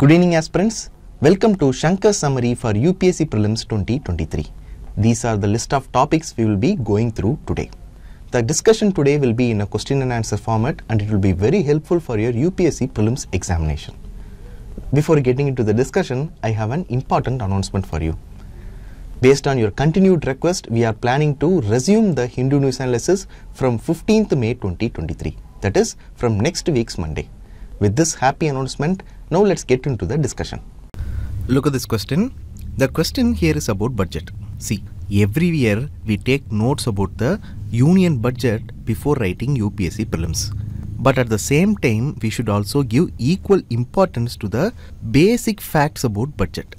Good evening aspirants. Welcome to Shankar Summary for UPSC Prelims 2023. These are the list of topics we will be going through today. The discussion today will be in a question and answer format and it will be very helpful for your UPSC Prelims examination. Before getting into the discussion, I have an important announcement for you. Based on your continued request, we are planning to resume the Hindu news analysis from 15th May 2023. That is from next week's Monday. With this happy announcement, now let's get into the discussion. Look at this question. The question here is about budget. See, every year we take notes about the union budget before writing UPSC prelims. But at the same time, we should also give equal importance to the basic facts about budget.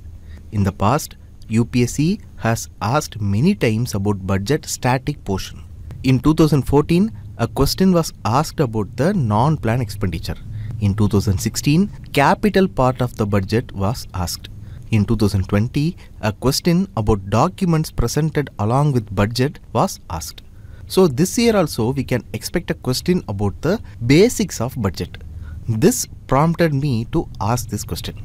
In the past, UPSC has asked many times about budget static portion. In 2014, a question was asked about the non-plan expenditure. In 2016, capital part of the budget was asked. In 2020, a question about documents presented along with budget was asked. So this year also we can expect a question about the basics of budget. This prompted me to ask this question.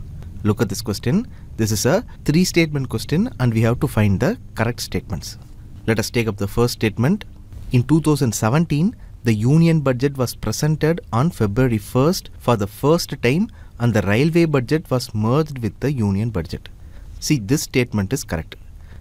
Look at this question. This is a three statement question and we have to find the correct statements. Let us take up the first statement. In 2017, the union budget was presented on February 1st for the first time and the railway budget was merged with the union budget. See, this statement is correct.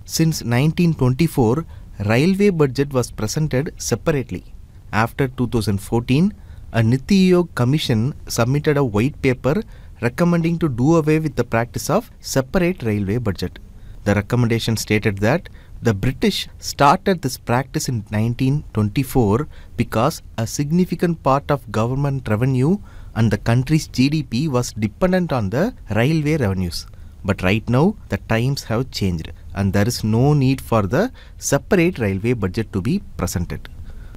Since 1924, railway budget was presented separately. After 2014, a Niti Aayog commission submitted a white paper recommending to do away with the practice of separate railway budget. The recommendation stated that the British started this practice in 1924 because a significant part of government revenue and the country's GDP was dependent on the railway revenues. But right now, the times have changed and there is no need for the separate railway budget to be presented.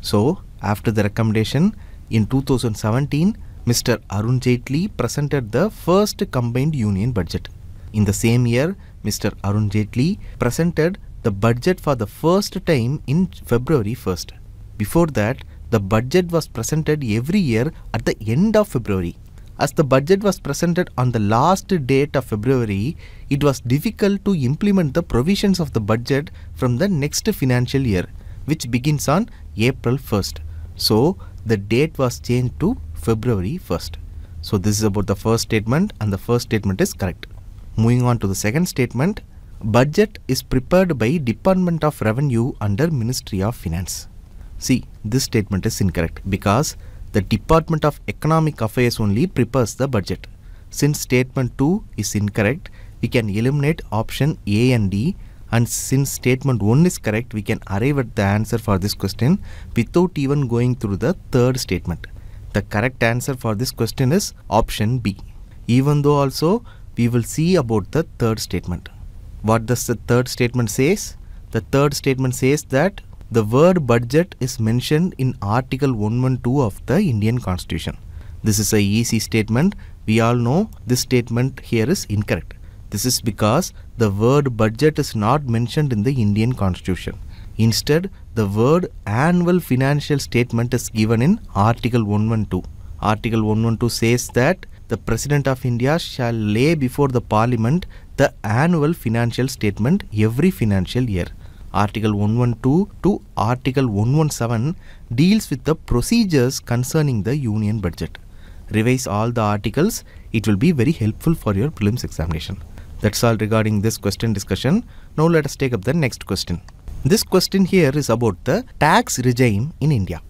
So, after the recommendation, in 2017, Mr. Arun Jaitley presented the first combined union budget. In the same year, Mr. Arun Jaitley presented the budget for the first time in February 1st. Before that, the budget was presented every year at the end of February. As the budget was presented on the last date of February, it was difficult to implement the provisions of the budget from the next financial year, which begins on April 1st. So, the date was changed to February 1st. So, this is about the first statement and the first statement is correct. Moving on to the second statement, budget is prepared by Department of Revenue under Ministry of Finance. See, this statement is incorrect because the Department of Economic Affairs only prepares the budget. Since statement 2 is incorrect, we can eliminate option A and D and since statement 1 is correct, we can arrive at the answer for this question without even going through the third statement. The correct answer for this question is option B. Even though also we will see about the third statement. What does the third statement says? The third statement says that the word budget is mentioned in Article 112 of the Indian Constitution. This is a easy statement. We all know this statement here is incorrect. This is because the word budget is not mentioned in the Indian Constitution. Instead, the word annual financial statement is given in Article 112. Article 112 says that the President of India shall lay before the Parliament the annual financial statement every financial year. Article 112 to Article 117 deals with the procedures concerning the union budget. Revise all the articles, it will be very helpful for your prelims examination. That's all regarding this question discussion. Now let us take up the next question. This question here is about the tax regime in India.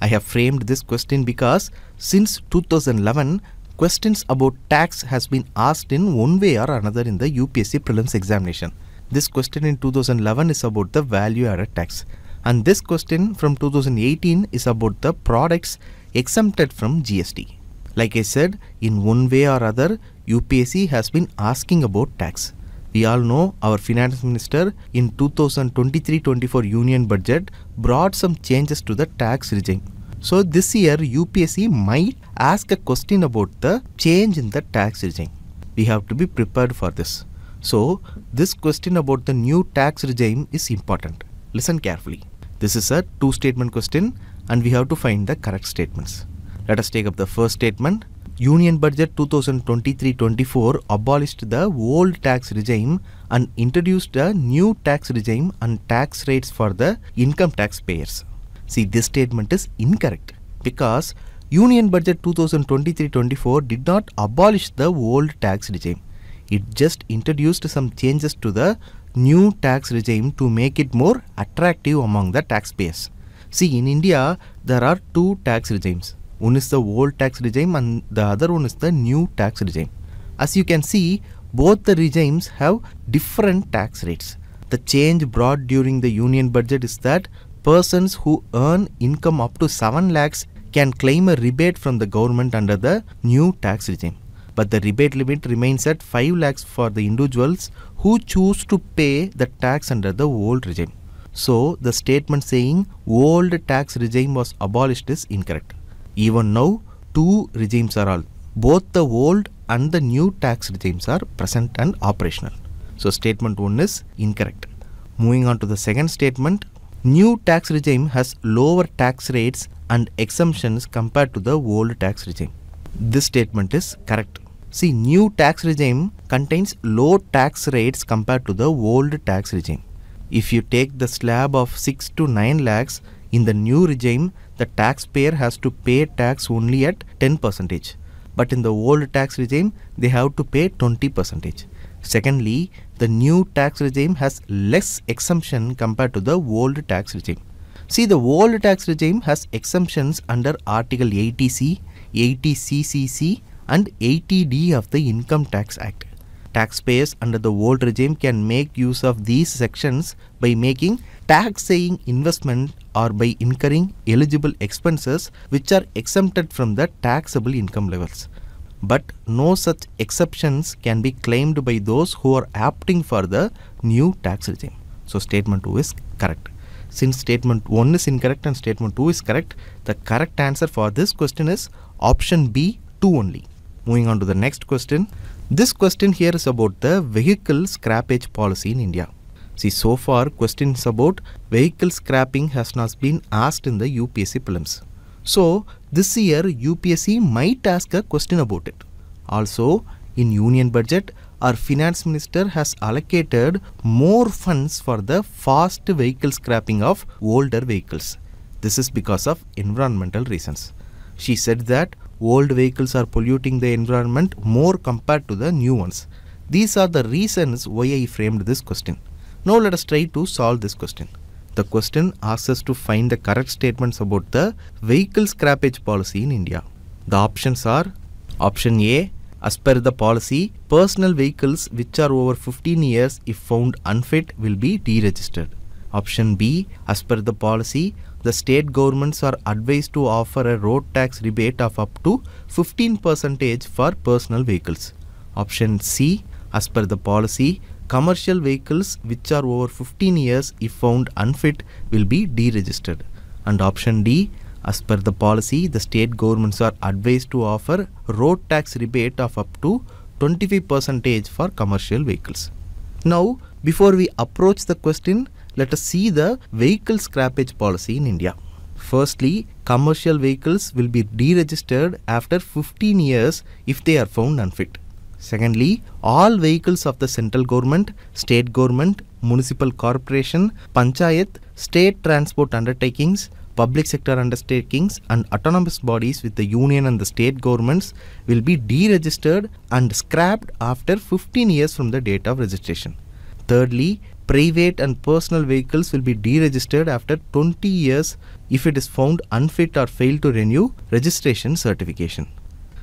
I have framed this question because since 2011 questions about tax has been asked in one way or another in the UPSC prelims examination. This question in 2011 is about the value added tax and this question from 2018 is about the products exempted from GST. Like I said, in one way or other, UPSC has been asking about tax. We all know our finance minister in 2023-24 union budget brought some changes to the tax regime. So this year UPSC might ask a question about the change in the tax regime. We have to be prepared for this. So this question about the new tax regime is important. Listen carefully. This is a two statement question and we have to find the correct statements. Let us take up the first statement. Union Budget 2023-24 abolished the old tax regime and introduced a new tax regime and tax rates for the income taxpayers. See, this statement is incorrect because Union Budget 2023-24 did not abolish the old tax regime. It just introduced some changes to the new tax regime to make it more attractive among the taxpayers. See, in India, there are two tax regimes. One is the old tax regime and the other one is the new tax regime. As you can see, both the regimes have different tax rates. The change brought during the union budget is that persons who earn income up to 7 lakhs can claim a rebate from the government under the new tax regime. But the rebate limit remains at 5 lakhs for the individuals who choose to pay the tax under the old regime. So, the statement saying old tax regime was abolished is incorrect. Even now, two regimes are all. Both the old and the new tax regimes are present and operational. So, statement 1 is incorrect. Moving on to the second statement, new tax regime has lower tax rates and exemptions compared to the old tax regime. This statement is correct. See, new tax regime contains low tax rates compared to the old tax regime. If you take the slab of 6 to 9 lakhs in the new regime, the taxpayer has to pay tax only at 10 percentage. But in the old tax regime, they have to pay 20 percentage. Secondly, the new tax regime has less exemption compared to the old tax regime. See, the old tax regime has exemptions under Article 80C, 80CCC and 80D of the Income Tax Act taxpayers under the old regime can make use of these sections by making tax saving investment or by incurring eligible expenses which are exempted from the taxable income levels. But no such exceptions can be claimed by those who are opting for the new tax regime. So statement 2 is correct. Since statement 1 is incorrect and statement 2 is correct, the correct answer for this question is option B 2 only. Moving on to the next question. This question here is about the vehicle scrappage policy in India. See, so far questions about vehicle scrapping has not been asked in the UPSC prelims. So, this year UPSC might ask a question about it. Also, in union budget, our finance minister has allocated more funds for the fast vehicle scrapping of older vehicles. This is because of environmental reasons. She said that old vehicles are polluting the environment more compared to the new ones. These are the reasons why I framed this question. Now let us try to solve this question. The question asks us to find the correct statements about the vehicle scrappage policy in India. The options are option A as per the policy, personal vehicles which are over 15 years if found unfit will be deregistered. Option B as per the policy, the state governments are advised to offer a road tax rebate of up to 15 percentage for personal vehicles. Option C, as per the policy, commercial vehicles which are over 15 years if found unfit will be deregistered. And option D, as per the policy, the state governments are advised to offer road tax rebate of up to 25 percentage for commercial vehicles. Now, before we approach the question, let us see the vehicle scrappage policy in India. Firstly, commercial vehicles will be deregistered after 15 years if they are found unfit. Secondly, all vehicles of the central government, state government, municipal corporation, panchayat, state transport undertakings, public sector undertakings and autonomous bodies with the union and the state governments will be deregistered and scrapped after 15 years from the date of registration. Thirdly, private and personal vehicles will be deregistered after 20 years if it is found unfit or failed to renew registration certification.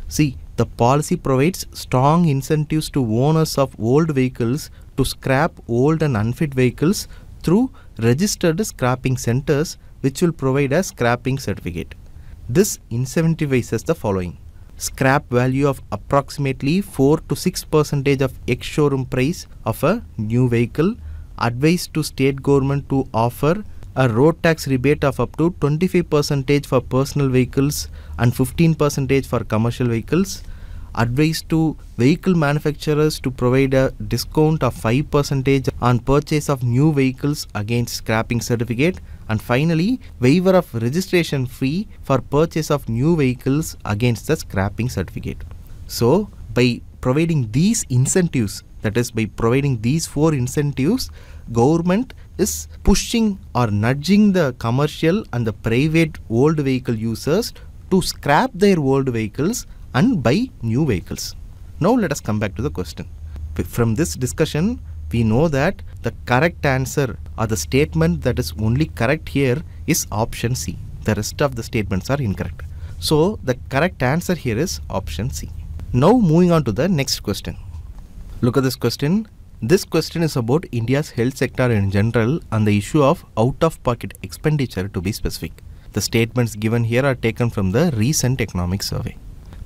See, the policy provides strong incentives to owners of old vehicles to scrap old and unfit vehicles through registered scrapping centers which will provide a scrapping certificate. This incentivizes the following scrap value of approximately 4 to 6 percentage of ex showroom price of a new vehicle advice to state government to offer a road tax rebate of up to 25% for personal vehicles and 15% for commercial vehicles advice to vehicle manufacturers to provide a discount of 5% on purchase of new vehicles against scrapping certificate and finally waiver of registration fee for purchase of new vehicles against the scrapping certificate. So by providing these incentives that is by providing these four incentives government is pushing or nudging the commercial and the private old vehicle users to scrap their old vehicles and buy new vehicles. Now let us come back to the question. From this discussion, we know that the correct answer or the statement that is only correct here is option C. The rest of the statements are incorrect. So the correct answer here is option C. Now moving on to the next question. Look at this question. This question is about India's health sector in general and the issue of out-of-pocket expenditure to be specific. The statements given here are taken from the recent economic survey.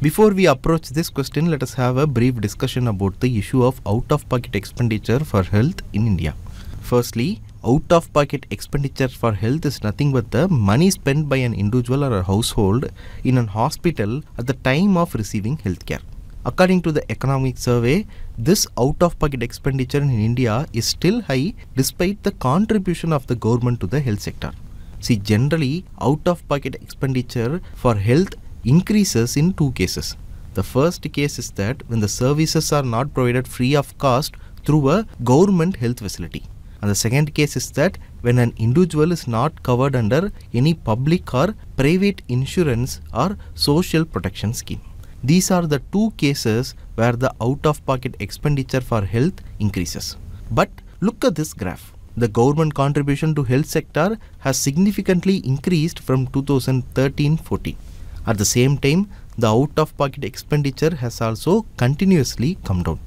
Before we approach this question, let us have a brief discussion about the issue of out-of-pocket expenditure for health in India. Firstly, out-of-pocket expenditure for health is nothing but the money spent by an individual or a household in an hospital at the time of receiving health care. According to the economic survey, this out-of-pocket expenditure in India is still high despite the contribution of the government to the health sector. See, generally, out-of-pocket expenditure for health increases in two cases. The first case is that when the services are not provided free of cost through a government health facility. And the second case is that when an individual is not covered under any public or private insurance or social protection scheme. These are the two cases where the out-of-pocket expenditure for health increases. But look at this graph. The government contribution to health sector has significantly increased from 2013-14. At the same time, the out-of-pocket expenditure has also continuously come down.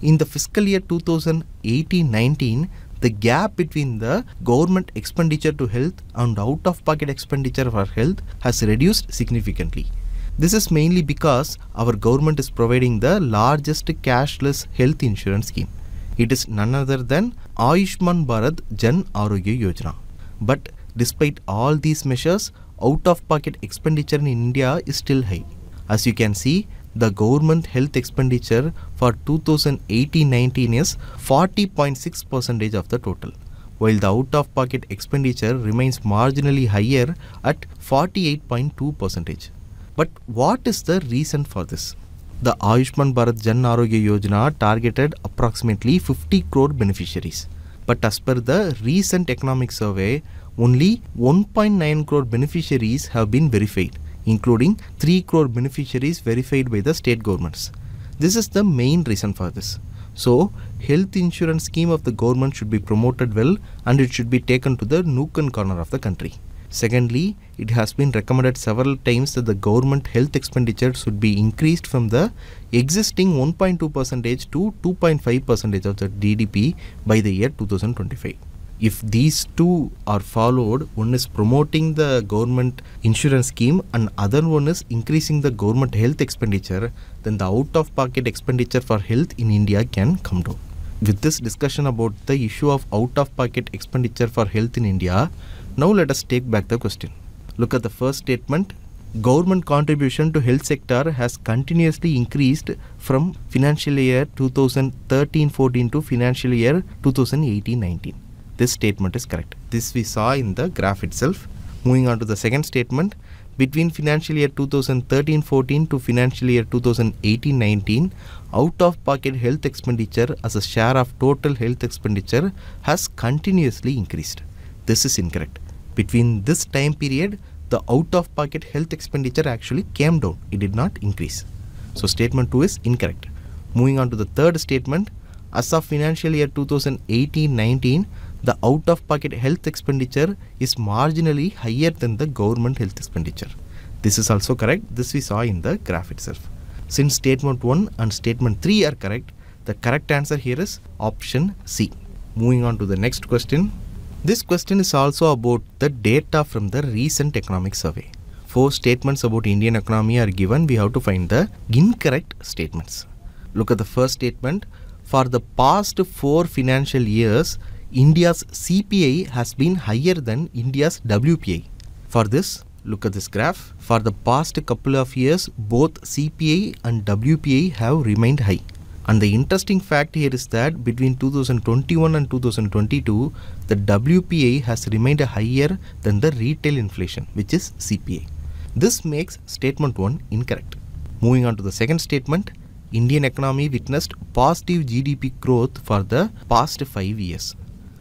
In the fiscal year 2018-19, the gap between the government expenditure to health and out-of-pocket expenditure for health has reduced significantly. This is mainly because our government is providing the largest cashless health insurance scheme. It is none other than Ayushman Bharat Jan Arogya Yojana. But despite all these measures, out-of-pocket expenditure in India is still high. As you can see, the government health expenditure for 2018-19 is 40.6% of the total, while the out-of-pocket expenditure remains marginally higher at 48.2 percentage. But what is the reason for this? The Ayushman Bharat Jan Arogya Yojana targeted approximately 50 crore beneficiaries. But as per the recent economic survey, only 1.9 crore beneficiaries have been verified, including 3 crore beneficiaries verified by the state governments. This is the main reason for this. So, health insurance scheme of the government should be promoted well and it should be taken to the nook and corner of the country. Secondly, it has been recommended several times that the government health expenditure should be increased from the existing 1.2 percentage to 2.5 percentage of the GDP by the year 2025. If these two are followed, one is promoting the government insurance scheme and other one is increasing the government health expenditure, then the out-of-pocket expenditure for health in India can come down. With this discussion about the issue of out-of-pocket expenditure for health in India, now let us take back the question. Look at the first statement. Government contribution to health sector has continuously increased from financial year 2013-14 to financial year 2018-19. This statement is correct. This we saw in the graph itself. Moving on to the second statement. Between financial year 2013-14 to financial year 2018-19, out-of-pocket health expenditure as a share of total health expenditure has continuously increased. This is incorrect between this time period, the out-of-pocket health expenditure actually came down. It did not increase. So statement 2 is incorrect. Moving on to the third statement, as of financial year 2018-19, the out-of-pocket health expenditure is marginally higher than the government health expenditure. This is also correct. This we saw in the graph itself. Since statement 1 and statement 3 are correct, the correct answer here is option C. Moving on to the next question. This question is also about the data from the recent economic survey. Four statements about Indian economy are given. We have to find the incorrect statements. Look at the first statement. For the past four financial years, India's CPI has been higher than India's WPI. For this, look at this graph. For the past couple of years, both CPI and WPI have remained high. And the interesting fact here is that between 2021 and 2022, the WPI has remained higher than the retail inflation, which is CPI. This makes statement 1 incorrect. Moving on to the second statement, Indian economy witnessed positive GDP growth for the past 5 years.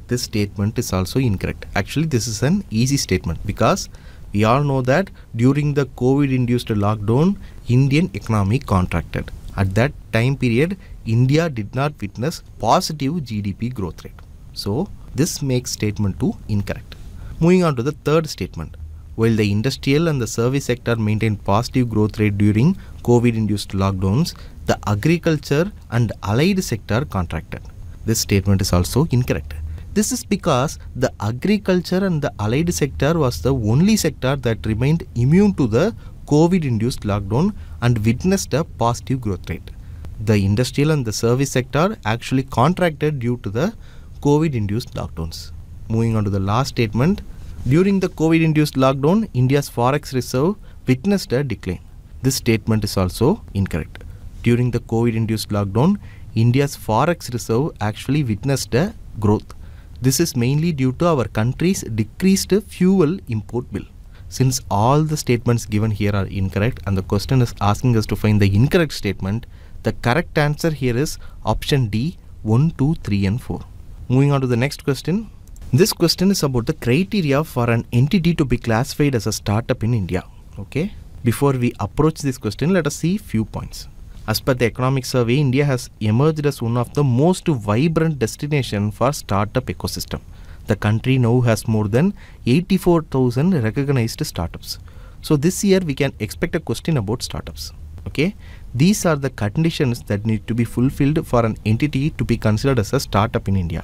This statement is also incorrect. Actually, this is an easy statement because we all know that during the COVID induced lockdown, Indian economy contracted. At that time period, India did not witness positive GDP growth rate. So, this makes statement 2 incorrect. Moving on to the third statement. While the industrial and the service sector maintained positive growth rate during COVID induced lockdowns, the agriculture and allied sector contracted. This statement is also incorrect. This is because the agriculture and the allied sector was the only sector that remained immune to the COVID induced lockdown and witnessed a positive growth rate. The industrial and the service sector actually contracted due to the COVID induced lockdowns. Moving on to the last statement. During the COVID induced lockdown, India's forex reserve witnessed a decline. This statement is also incorrect. During the COVID induced lockdown, India's forex reserve actually witnessed a growth. This is mainly due to our country's decreased fuel import bill. Since all the statements given here are incorrect and the question is asking us to find the incorrect statement, the correct answer here is option D 1, 2, 3 and 4. Moving on to the next question. This question is about the criteria for an entity to be classified as a startup in India. Okay. Before we approach this question, let us see few points. As per the economic survey, India has emerged as one of the most vibrant destination for startup ecosystem. The country now has more than 84,000 recognized startups. So this year we can expect a question about startups. Okay, these are the conditions that need to be fulfilled for an entity to be considered as a startup in India.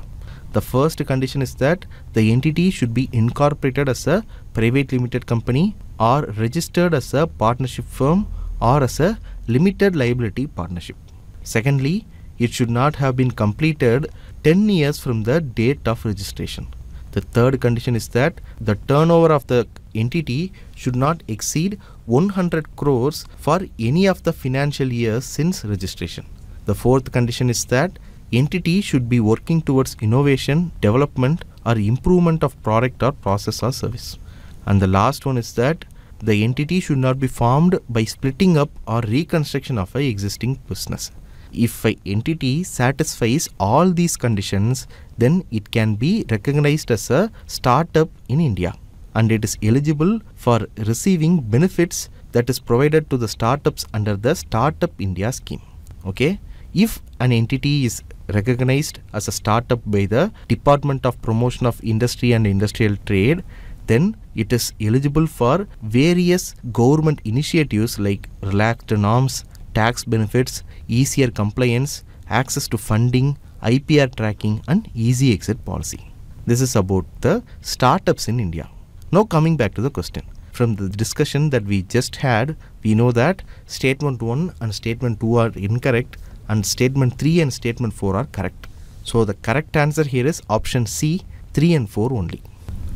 The first condition is that the entity should be incorporated as a private limited company or registered as a partnership firm or as a limited liability partnership. Secondly, it should not have been completed 10 years from the date of registration. The third condition is that the turnover of the entity should not exceed 100 crores for any of the financial years since registration. The fourth condition is that entity should be working towards innovation, development or improvement of product or process or service. And the last one is that the entity should not be formed by splitting up or reconstruction of a existing business. If a entity satisfies all these conditions, then it can be recognized as a startup in India and it is eligible for receiving benefits that is provided to the startups under the Startup India scheme. Okay, if an entity is recognized as a startup by the Department of Promotion of Industry and Industrial Trade, then it is eligible for various government initiatives like relaxed norms, tax benefits, easier compliance, access to funding, IPR tracking and easy exit policy. This is about the startups in India. Now coming back to the question. From the discussion that we just had, we know that statement 1 and statement 2 are incorrect and statement 3 and statement 4 are correct. So the correct answer here is option C 3 and 4 only.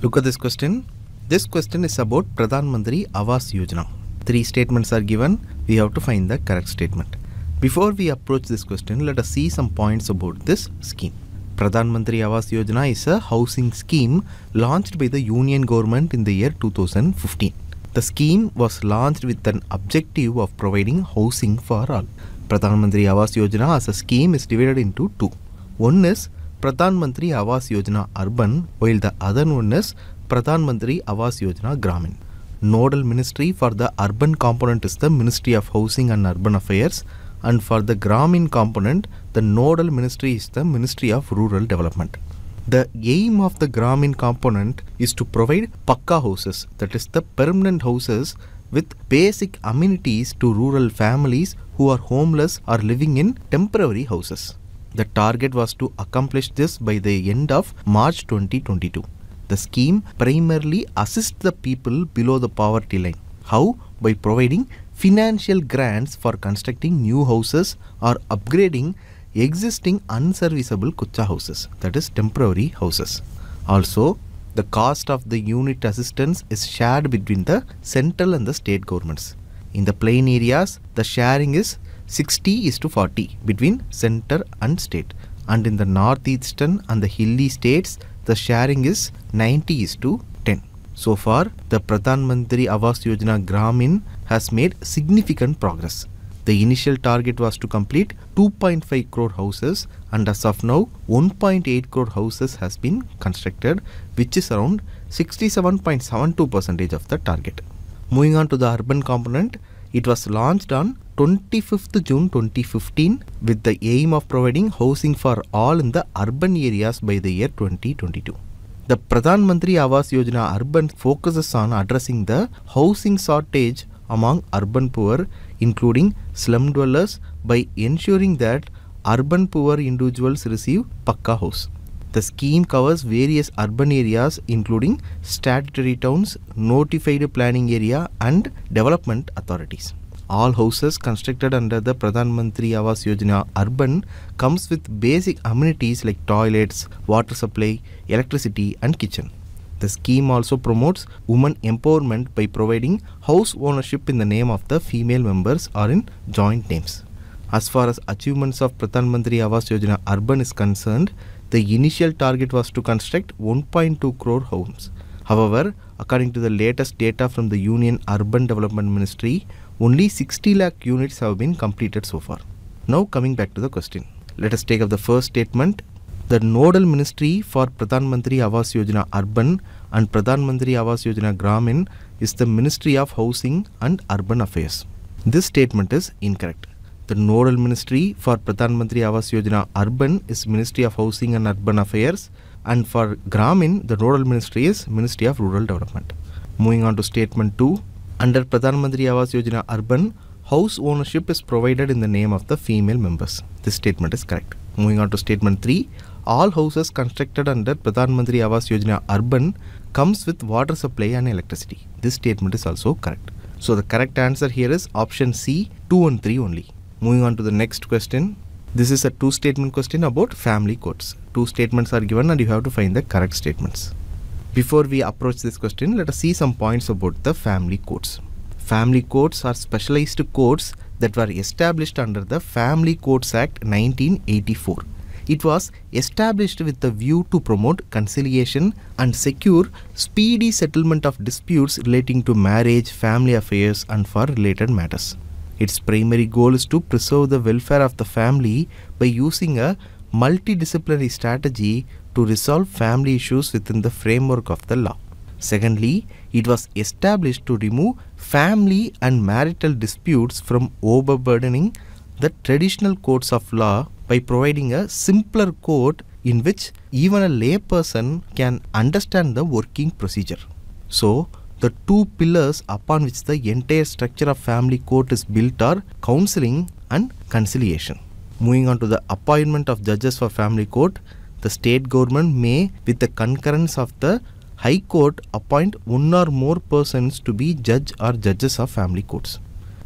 Look at this question. This question is about Pradhan Mantri Awas Yojana. Three statements are given. We have to find the correct statement. Before we approach this question, let us see some points about this scheme. Pradhan Mantri Awas Yojana is a housing scheme launched by the Union government in the year 2015. The scheme was launched with an objective of providing housing for all. Pradhan Mantri Awas Yojana as a scheme is divided into two. One is Pradhan Mantri Awas Yojana Urban, while the other one is Pradhan Mantri Awas Yojana Gramin. Nodal ministry for the urban component is the Ministry of Housing and Urban Affairs, and for the Gramin component, the nodal ministry is the Ministry of Rural Development. The aim of the Gramin component is to provide Pakka houses, that is, the permanent houses with basic amenities to rural families who are homeless or living in temporary houses. The target was to accomplish this by the end of March 2022. The scheme primarily assists the people below the poverty line. How? By providing financial grants for constructing new houses or upgrading existing unserviceable kucha houses, that is temporary houses. Also, the cost of the unit assistance is shared between the central and the state governments. In the plain areas, the sharing is 60 is to 40 between center and state. And in the northeastern and the hilly states, the sharing is 90 is to 10. So far, the Pradhan Mantri Awas Yojana Gramin has made significant progress. The initial target was to complete 2.5 crore houses and as of now 1.8 crore houses has been constructed which is around 67.72 percentage of the target. Moving on to the urban component, it was launched on 25th June 2015 with the aim of providing housing for all in the urban areas by the year 2022. The Pradhan Mantri Awas Yojana Urban focuses on addressing the housing shortage among urban poor including slum dwellers by ensuring that urban poor individuals receive Pakka house. The scheme covers various urban areas including statutory towns, notified planning area and development authorities. All houses constructed under the Pradhan Mantri Awas Yojana urban comes with basic amenities like toilets, water supply, electricity and kitchen. The scheme also promotes women empowerment by providing house ownership in the name of the female members or in joint names. As far as achievements of Pradhan Mantri Awas Yojana urban is concerned, the initial target was to construct 1.2 crore homes. However, according to the latest data from the Union Urban Development Ministry, only 60 lakh units have been completed so far. Now coming back to the question. Let us take up the first statement the nodal ministry for Pradhan Mantri Awas Yojana Urban and Pradhan Mantri Awas Yojana Gramin is the Ministry of Housing and Urban Affairs. This statement is incorrect. The nodal ministry for Pradhan Mantri Awas Yojana Urban is Ministry of Housing and Urban Affairs and for Gramin the nodal ministry is Ministry of Rural Development. Moving on to statement 2. Under Pradhan Mantri Awas Yojana Urban, house ownership is provided in the name of the female members. This statement is correct. Moving on to statement 3 all houses constructed under Pradhan Mantri Awas Yojana urban comes with water supply and electricity. This statement is also correct. So the correct answer here is option C 2 and 3 only. Moving on to the next question. This is a two statement question about family courts. Two statements are given and you have to find the correct statements. Before we approach this question, let us see some points about the family courts. Family courts are specialized courts that were established under the Family Courts Act 1984. It was established with the view to promote conciliation and secure speedy settlement of disputes relating to marriage, family affairs, and for related matters. Its primary goal is to preserve the welfare of the family by using a multidisciplinary strategy to resolve family issues within the framework of the law. Secondly, it was established to remove family and marital disputes from overburdening the traditional courts of law by providing a simpler code in which even a layperson can understand the working procedure. So, the two pillars upon which the entire structure of family court is built are counseling and conciliation. Moving on to the appointment of judges for family court, the state government may, with the concurrence of the High Court, appoint one or more persons to be judge or judges of family courts.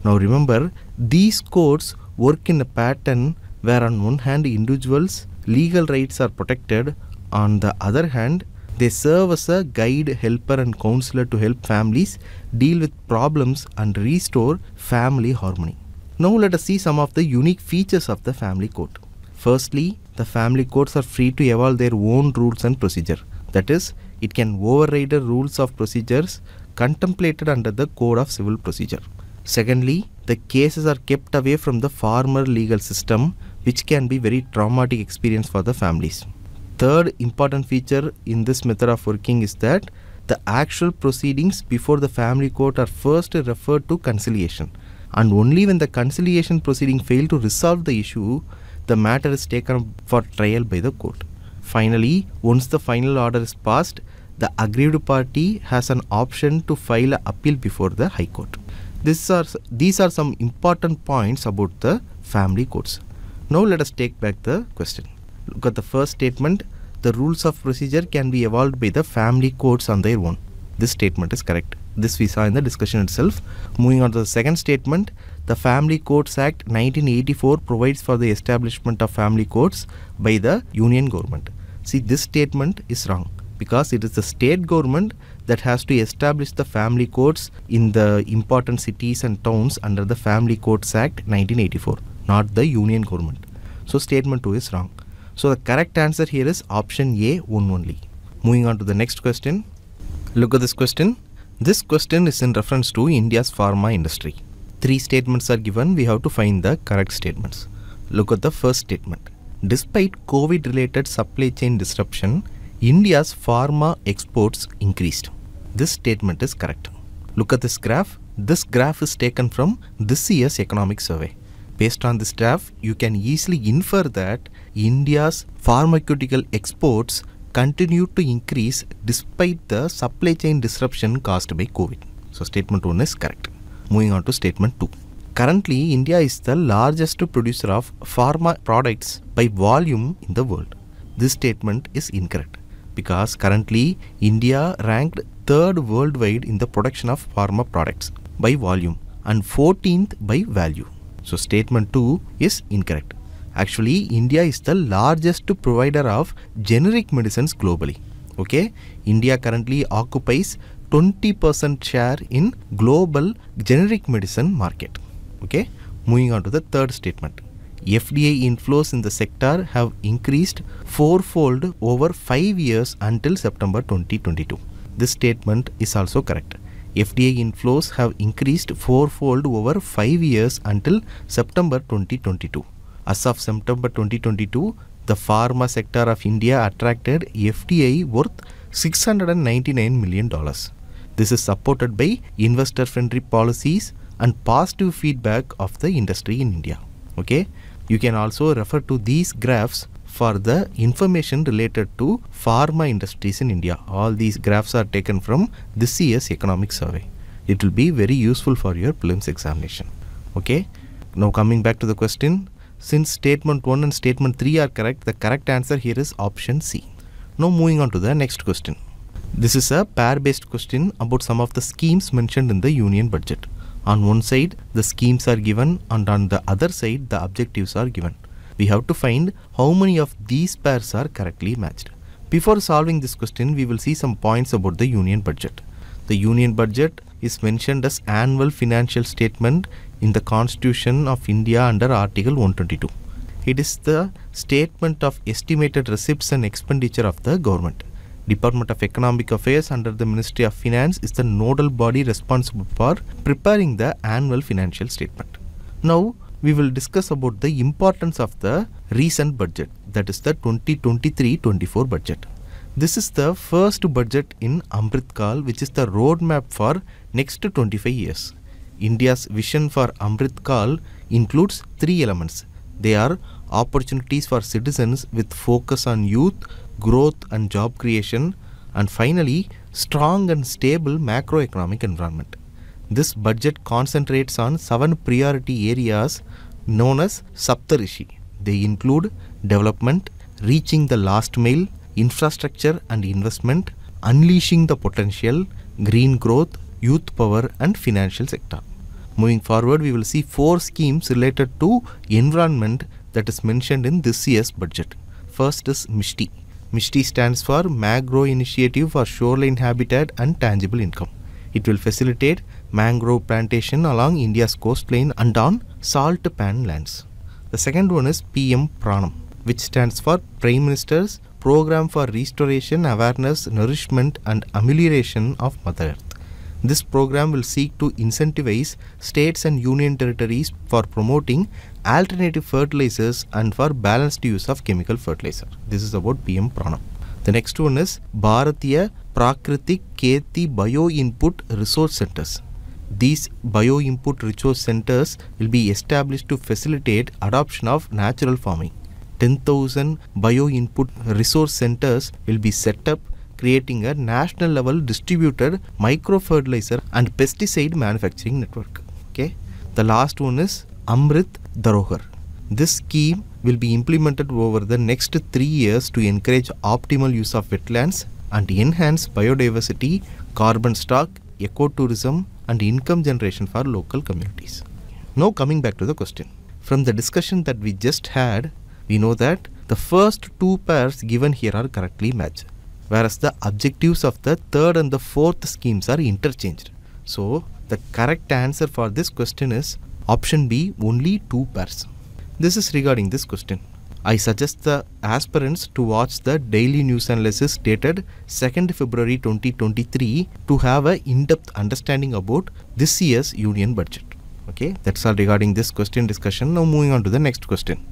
Now remember, these courts work in a pattern where on one hand individuals legal rights are protected on the other hand they serve as a guide helper and counselor to help families deal with problems and restore family harmony now let us see some of the unique features of the family court firstly the family courts are free to evolve their own rules and procedure. That is it can override the rules of procedures contemplated under the code of civil procedure. Secondly the cases are kept away from the former legal system which can be very traumatic experience for the families. Third important feature in this method of working is that the actual proceedings before the family court are first referred to conciliation. And only when the conciliation proceeding fail to resolve the issue the matter is taken for trial by the court. Finally, once the final order is passed, the aggrieved party has an option to file an appeal before the High Court. Are, these are some important points about the family courts. Now let us take back the question. Look at the first statement. The rules of procedure can be evolved by the family courts on their own. This statement is correct. This we saw in the discussion itself. Moving on to the second statement, the Family Courts Act 1984 provides for the establishment of family courts by the Union government. See, this statement is wrong. because it is the state government that has to establish the family courts in the important cities and towns under the Family Courts Act 1984, not the union government. So statement 2 is wrong. So the correct answer here is option A, one only. Moving on to the next question. Look at this question. This question is in reference to India's pharma industry. Three statements are given. We have to find the correct statements. Look at the first statement. Despite COVID related supply chain disruption, India's pharma exports increased. This statement is correct. Look at this graph. This graph is taken from this year's economic survey. Based on this graph, you can easily infer that India's pharmaceutical exports continue to increase despite the supply chain disruption caused by COVID. So, statement 1 is correct. Moving on to statement 2. Currently, India is the largest producer of pharma products by volume in the world. This statement is incorrect because currently India ranked third worldwide in the production of pharma products by volume and 14th by value. So statement 2 is incorrect. Actually, India is the largest provider of generic medicines globally. Okay, India currently occupies 20% share in global generic medicine market. Okay, moving on to the third statement. FDI inflows in the sector have increased fourfold over 5 years until September 2022. This statement is also correct. FDI inflows have increased fourfold over 5 years until September 2022. As of September 2022, the pharma sector of India attracted FDI worth $699 million. This is supported by investor friendly policies and positive feedback of the industry in India. Okay, you can also refer to these graphs for the information related to pharma industries in India. All these graphs are taken from this year's economic survey. It will be very useful for your prelims examination. Okay. Now coming back to the question, since statement 1 and statement 3 are correct, the correct answer here is option C. Now moving on to the next question. This is a pair based question about some of the schemes mentioned in the union budget. On one side, the schemes are given and on the other side, the objectives are given we have to find how many of these pairs are correctly matched. Before solving this question, we will see some points about the union budget. The union budget is mentioned as annual financial statement in the Constitution of India under Article 122. It is the statement of estimated receipts and expenditure of the government. Department of Economic Affairs under the Ministry of Finance is the nodal body responsible for preparing the annual financial statement. Now, we will discuss about the importance of the recent budget that is the 2023-24 budget. This is the first budget in Amrit Kal which is the roadmap for next 25 years. India's vision for Amrit Kal includes three elements. They are opportunities for citizens with focus on youth, growth and job creation and finally strong and stable macroeconomic environment. This budget concentrates on seven priority areas known as Saptarishi. They include development, reaching the last mile, infrastructure and investment, unleashing the potential, green growth, youth power and financial sector. Moving forward, we will see four schemes related to environment that is mentioned in this year's budget. First is MISTI. MISTI stands for Mangrove Initiative for Shoreline Habitat and Tangible Income. It will facilitate mangrove plantation along India's coastline and on salt pan lands. The second one is PM Pranam, which stands for Prime Minister's Program for Restoration, Awareness, Nourishment and Amelioration of Mother Earth. This program will seek to incentivize states and union territories for promoting alternative fertilizers and for balanced use of chemical fertilizer. This is about PM Pranam. The next one is Bharatiya Prakritik Kheti Bio Input Resource Centers. These bio input resource centers will be established to facilitate adoption of natural farming. 10,000 bio input resource centers will be set up creating a national level distributed micro fertilizer and pesticide manufacturing network. Okay. The last one is Amrit Dharohar. This scheme will be implemented over the next three years to encourage optimal use of wetlands and enhance biodiversity, carbon stock, ecotourism and income generation for local communities. Now coming back to the question. From the discussion that we just had, we know that the first two pairs given here are correctly matched. Whereas the objectives of the third and the fourth schemes are interchanged. So the correct answer for this question is option B only two pairs. This is regarding this question. I suggest the aspirants to watch the daily news analysis dated 2nd February 2023 to have a in-depth understanding about this year's union budget. Okay, that's all regarding this question discussion. Now moving on to the next question.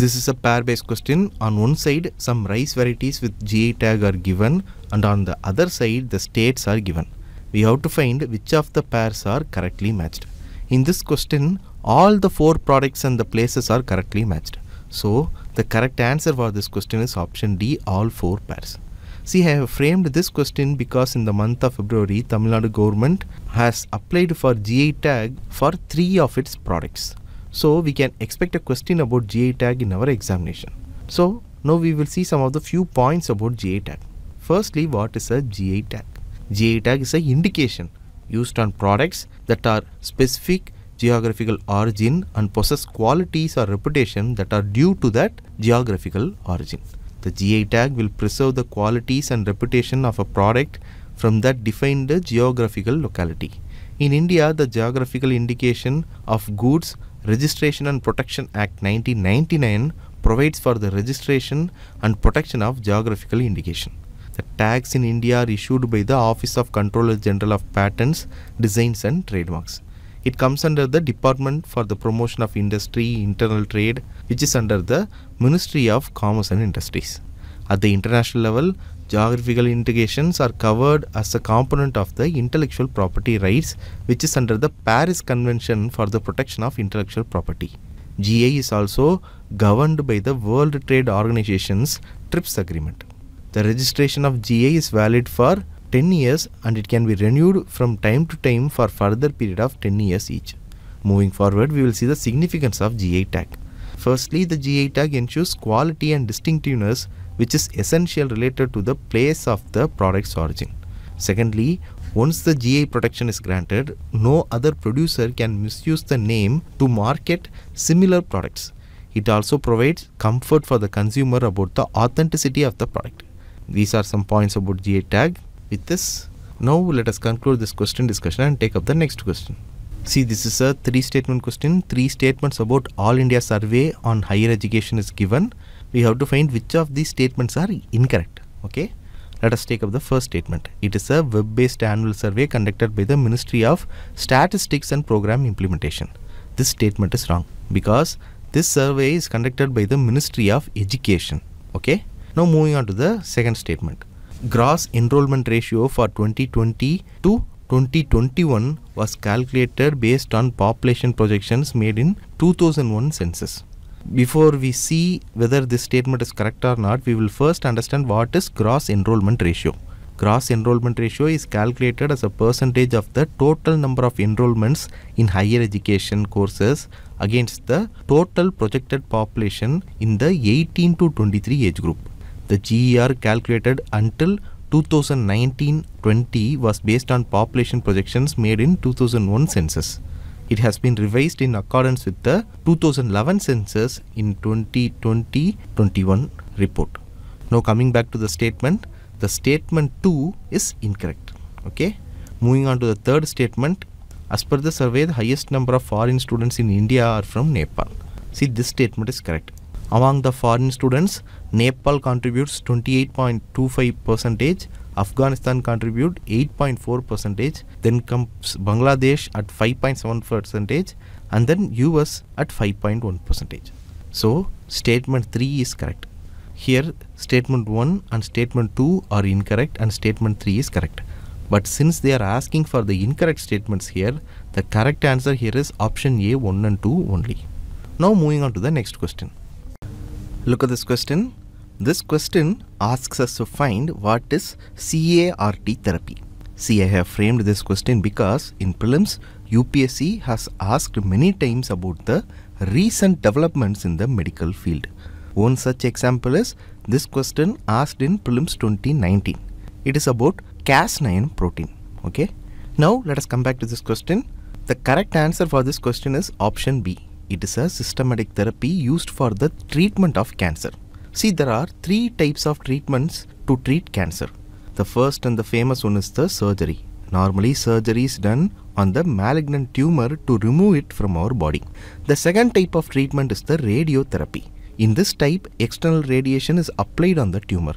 This is a pair-based question. On one side, some rice varieties with GI tag are given and on the other side, the states are given. We have to find which of the pairs are correctly matched. In this question, all the four products and the places are correctly matched. So, the correct answer for this question is option D, all four pairs. See, I have framed this question because in the month of February, Tamil Nadu government has applied for GI tag for three of its products. So, we can expect a question about GI tag in our examination. So, now we will see some of the few points about GI tag. Firstly, what is a GI tag? GI tag is a indication used on products that are specific geographical origin and possess qualities or reputation that are due to that geographical origin. The GI tag will preserve the qualities and reputation of a product from that defined geographical locality. In India, the Geographical Indication of Goods Registration and Protection Act 1999 provides for the registration and protection of geographical indication. The tags in India are issued by the Office of Controller General of Patents, Designs and Trademarks. It comes under the Department for the Promotion of Industry, Internal Trade, which is under the Ministry of Commerce and Industries. At the international level, geographical indications are covered as a component of the intellectual property rights, which is under the Paris Convention for the Protection of Intellectual Property. GI is also governed by the World Trade Organization's TRIPS agreement. The registration of GI is valid for 10 years and it can be renewed from time to time for further period of 10 years each. Moving forward, we will see the significance of GI tag. Firstly, the GI tag ensures quality and distinctiveness which is essential related to the place of the product's origin. Secondly, once the GI protection is granted, no other producer can misuse the name to market similar products. It also provides comfort for the consumer about the authenticity of the product. These are some points about GI tag. With this, now let us conclude this question discussion and take up the next question. See, this is a three statement question. Three statements about All India survey on higher education is given. We have to find which of these statements are incorrect. Okay. Let us take up the first statement. It is a web-based annual survey conducted by the Ministry of Statistics and Program Implementation. This statement is wrong because this survey is conducted by the Ministry of Education. Okay. Now moving on to the second statement gross enrollment ratio for 2020 to 2021 was calculated based on population projections made in 2001 census. Before we see whether this statement is correct or not, we will first understand what is gross enrollment ratio. Gross enrollment ratio is calculated as a percentage of the total number of enrollments in higher education courses against the total projected population in the 18 to 23 age group. The GER calculated until 2019-20 was based on population projections made in 2001 census. It has been revised in accordance with the 2011 census in 2020-21 report. Now coming back to the statement, the statement 2 is incorrect. Okay. Moving on to the third statement, as per the survey, the highest number of foreign students in India are from Nepal. See, this statement is correct. Among the foreign students, Nepal contributes 28.25 percentage, Afghanistan contribute 8.4 percentage, then comes Bangladesh at 5.7 percentage, and then US at 5.1 percentage. So statement 3 is correct. Here statement 1 and statement 2 are incorrect and statement 3 is correct. But since they are asking for the incorrect statements here, the correct answer here is option A 1 and 2 only. Now moving on to the next question. Look at this question. This question asks us to find what is CAR-T therapy. See, I have framed this question because in prelims, UPSC has asked many times about the recent developments in the medical field. One such example is this question asked in prelims 2019. It is about Cas9 protein. Okay. Now let us come back to this question. The correct answer for this question is option B. It is a systematic therapy used for the treatment of cancer. See, there are three types of treatments to treat cancer. The first and the famous one is the surgery. Normally, surgery is done on the malignant tumor to remove it from our body. The second type of treatment is the radiotherapy. In this type, external radiation is applied on the tumor.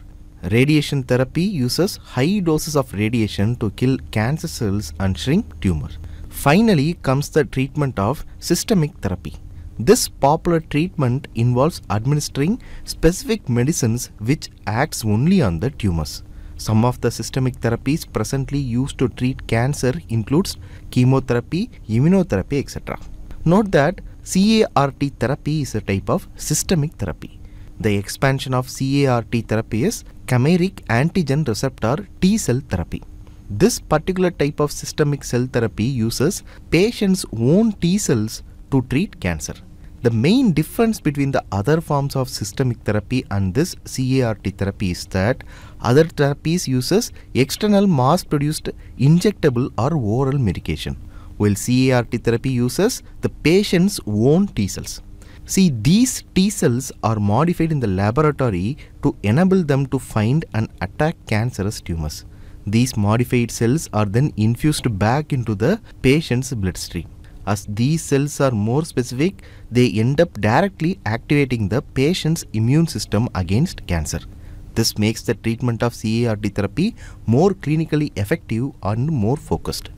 Radiation therapy uses high doses of radiation to kill cancer cells and shrink tumor. Finally comes the treatment of systemic therapy. This popular treatment involves administering specific medicines which acts only on the tumors. Some of the systemic therapies presently used to treat cancer includes chemotherapy, immunotherapy, etc. Note that CAR-T therapy is a type of systemic therapy. The expansion of CAR-T therapy is chimeric antigen receptor T cell therapy. This particular type of systemic cell therapy uses patient's own T cells to treat cancer. The main difference between the other forms of systemic therapy and this CAR-T therapy is that other therapies uses external mass produced injectable or oral medication while CAR-T therapy uses the patient's own T cells. See, these T cells are modified in the laboratory to enable them to find and attack cancerous tumors. These modified cells are then infused back into the patient's bloodstream. As these cells are more specific, they end up directly activating the patient's immune system against cancer. This makes the treatment of CAR-T therapy more clinically effective and more focused.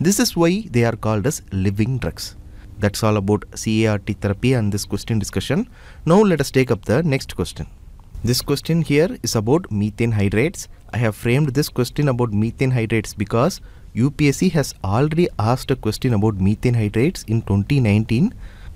This is why they are called as living drugs. That's all about CAR-T therapy and this question discussion. Now let us take up the next question. This question here is about methane hydrates. I have framed this question about methane hydrates because UPSC has already asked a question about methane hydrates in 2019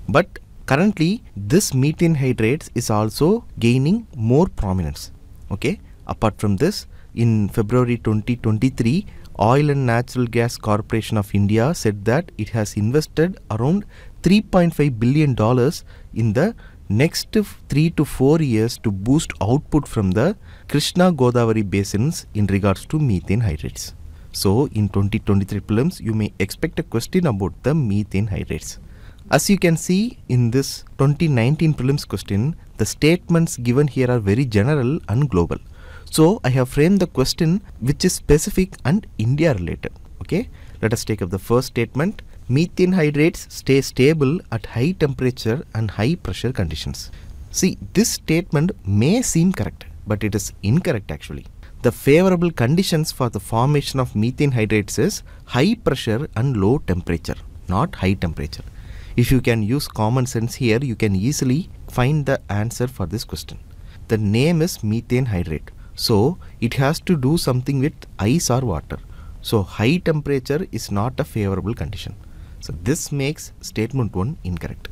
but currently this methane hydrates is also gaining more prominence. Okay. Apart from this, in February 2023, Oil and Natural Gas Corporation of India said that it has invested around 3.5 billion dollars in the next 3 to 4 years to boost output from the Krishna Godavari basins in regards to methane hydrates. So in 2023 prelims you may expect a question about the methane hydrates. As you can see in this 2019 prelims question, the statements given here are very general and global. So I have framed the question which is specific and India related. Okay, let us take up the first statement. Methane hydrates stay stable at high temperature and high pressure conditions. See, this statement may seem correct, but it is incorrect actually. The favorable conditions for the formation of methane hydrates is high pressure and low temperature, not high temperature. If you can use common sense here, you can easily find the answer for this question. The name is methane hydrate. So it has to do something with ice or water. So high temperature is not a favorable condition. So this makes statement 1 incorrect.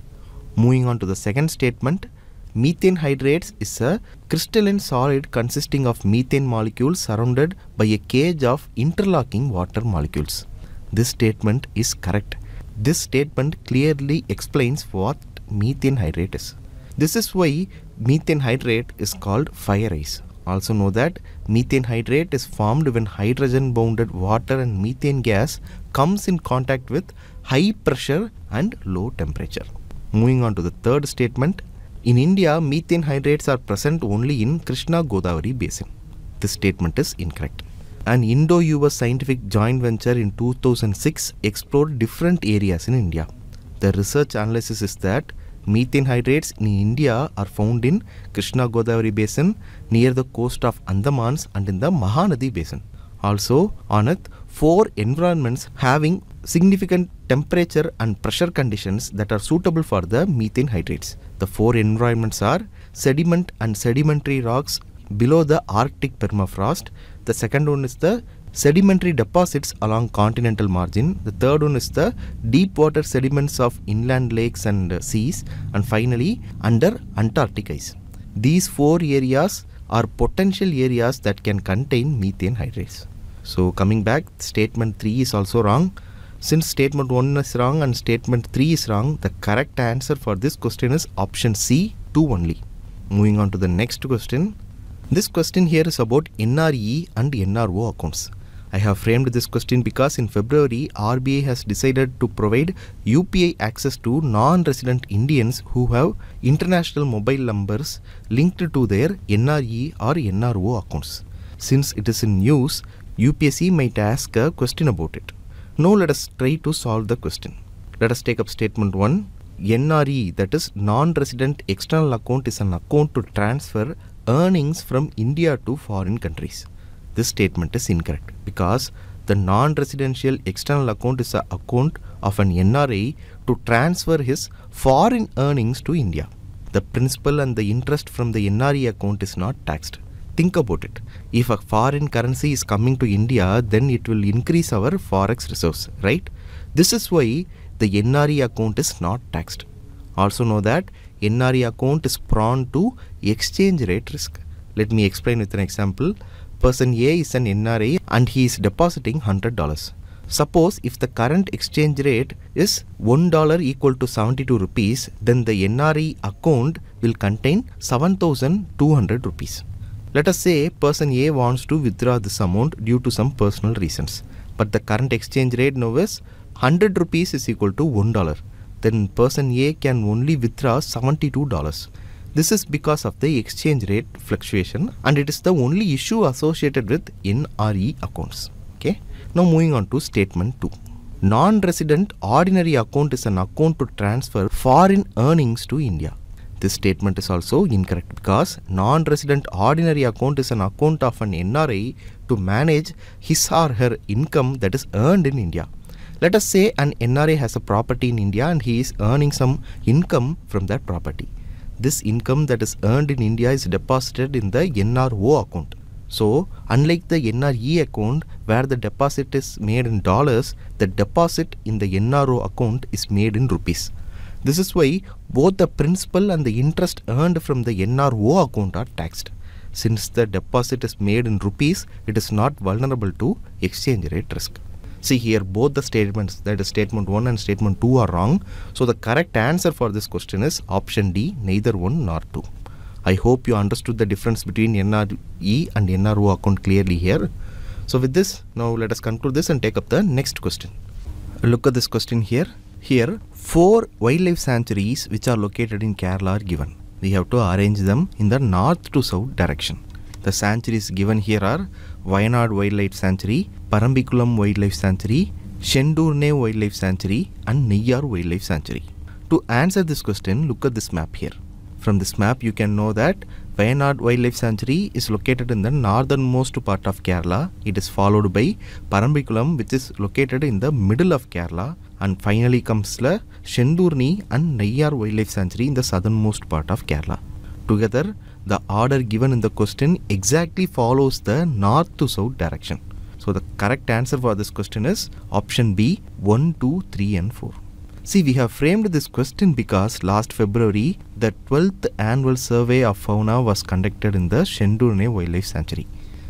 Moving on to the second statement, methane hydrates is a crystalline solid consisting of methane molecules surrounded by a cage of interlocking water molecules. This statement is correct. This statement clearly explains what methane hydrate is. This is why methane hydrate is called fire ice. Also know that methane hydrate is formed when hydrogen bounded water and methane gas comes in contact with high pressure and low temperature. Moving on to the third statement. In India, methane hydrates are present only in Krishna Godavari basin. This statement is incorrect. An Indo-US scientific joint venture in 2006 explored different areas in India. The research analysis is that methane hydrates in India are found in Krishna Godavari basin near the coast of Andamans and in the Mahanadi basin. Also on it, four environments having significant temperature and pressure conditions that are suitable for the methane hydrates. The four environments are sediment and sedimentary rocks below the Arctic permafrost. The second one is the sedimentary deposits along continental margin. The third one is the deep water sediments of inland lakes and uh, seas. And finally, under Antarctic ice. These four areas are potential areas that can contain methane hydrates. So coming back, statement 3 is also wrong. Since statement 1 is wrong and statement 3 is wrong, the correct answer for this question is option C, 2 only. Moving on to the next question. This question here is about NRE and NRO accounts. I have framed this question because in February, RBI has decided to provide UPI access to non-resident Indians who have international mobile numbers linked to their NRE or NRO accounts. since it is in news, UPSC might ask a question about it. Now let us try to solve the question. Let us take up statement 1. NRE that is non-resident external account is an account to transfer earnings from India to foreign countries. This statement is incorrect because the non-residential external account is an account of an NRE to transfer his foreign earnings to India. The principal and the interest from the NRE account is not taxed. Think about it. If a foreign currency is coming to India, then it will increase our forex reserves, right? This is why the NRE account is not taxed. Also know that NRE account is prone to exchange rate risk. Let me explain with an example. Person A is an NRI and he is depositing $100. Suppose if the current exchange rate is $1 equal to 72 rupees, then the NRE account will contain 7200 rupees. Let us say person A wants to withdraw this amount due to some personal reasons. But the current exchange rate now is 100 rupees is equal to $1. Then person A can only withdraw $72. This is because of the exchange rate fluctuation and it is the only issue associated with NRE accounts. Okay. Now moving on to statement 2. Non-resident ordinary account is an account to transfer foreign earnings to India. This statement is also incorrect because non-resident ordinary account is an account of an NRI to manage his or her income that is earned in India. Let us say an NRI has a property in India and he is earning some income from that property. This income that is earned in India is deposited in the NRO account. So, unlike the NRE account where the deposit is made in dollars, the deposit in the NRO account is made in rupees. This is why both the principal and the interest earned from the NRO account are taxed. Since the deposit is made in rupees, it is not vulnerable to exchange rate risk. See here both the statements that is statement 1 and statement 2 are wrong. So the correct answer for this question is option D neither 1 nor 2. I hope you understood the difference between NRE and NRO account clearly here. So with this, now let us conclude this and take up the next question. Look at this question here. Here, four wildlife sanctuaries which are located in Kerala are given. We have to arrange them in the north to south direction. The sanctuaries given here are Wayanad Wildlife Sanctuary, Parambikulam Wildlife Sanctuary, Shendurne Wildlife Sanctuary and Neyyar Wildlife Sanctuary. To answer this question, look at this map here. From this map, you can know that Wayanad Wildlife Sanctuary is located in the northernmost part of Kerala. It is followed by Parambikulam, which is located in the middle of Kerala. And finally comes the Shendurni and Neyyar Wildlife Sanctuary in the southernmost part of Kerala. Together, the order given in the question exactly follows the north to south direction. So the correct answer for this question is option B 1, 2, 3 and 4. See, we have framed this question because last February, the 12th annual survey of fauna was conducted in the Shendurne Wildlife Sanctuary.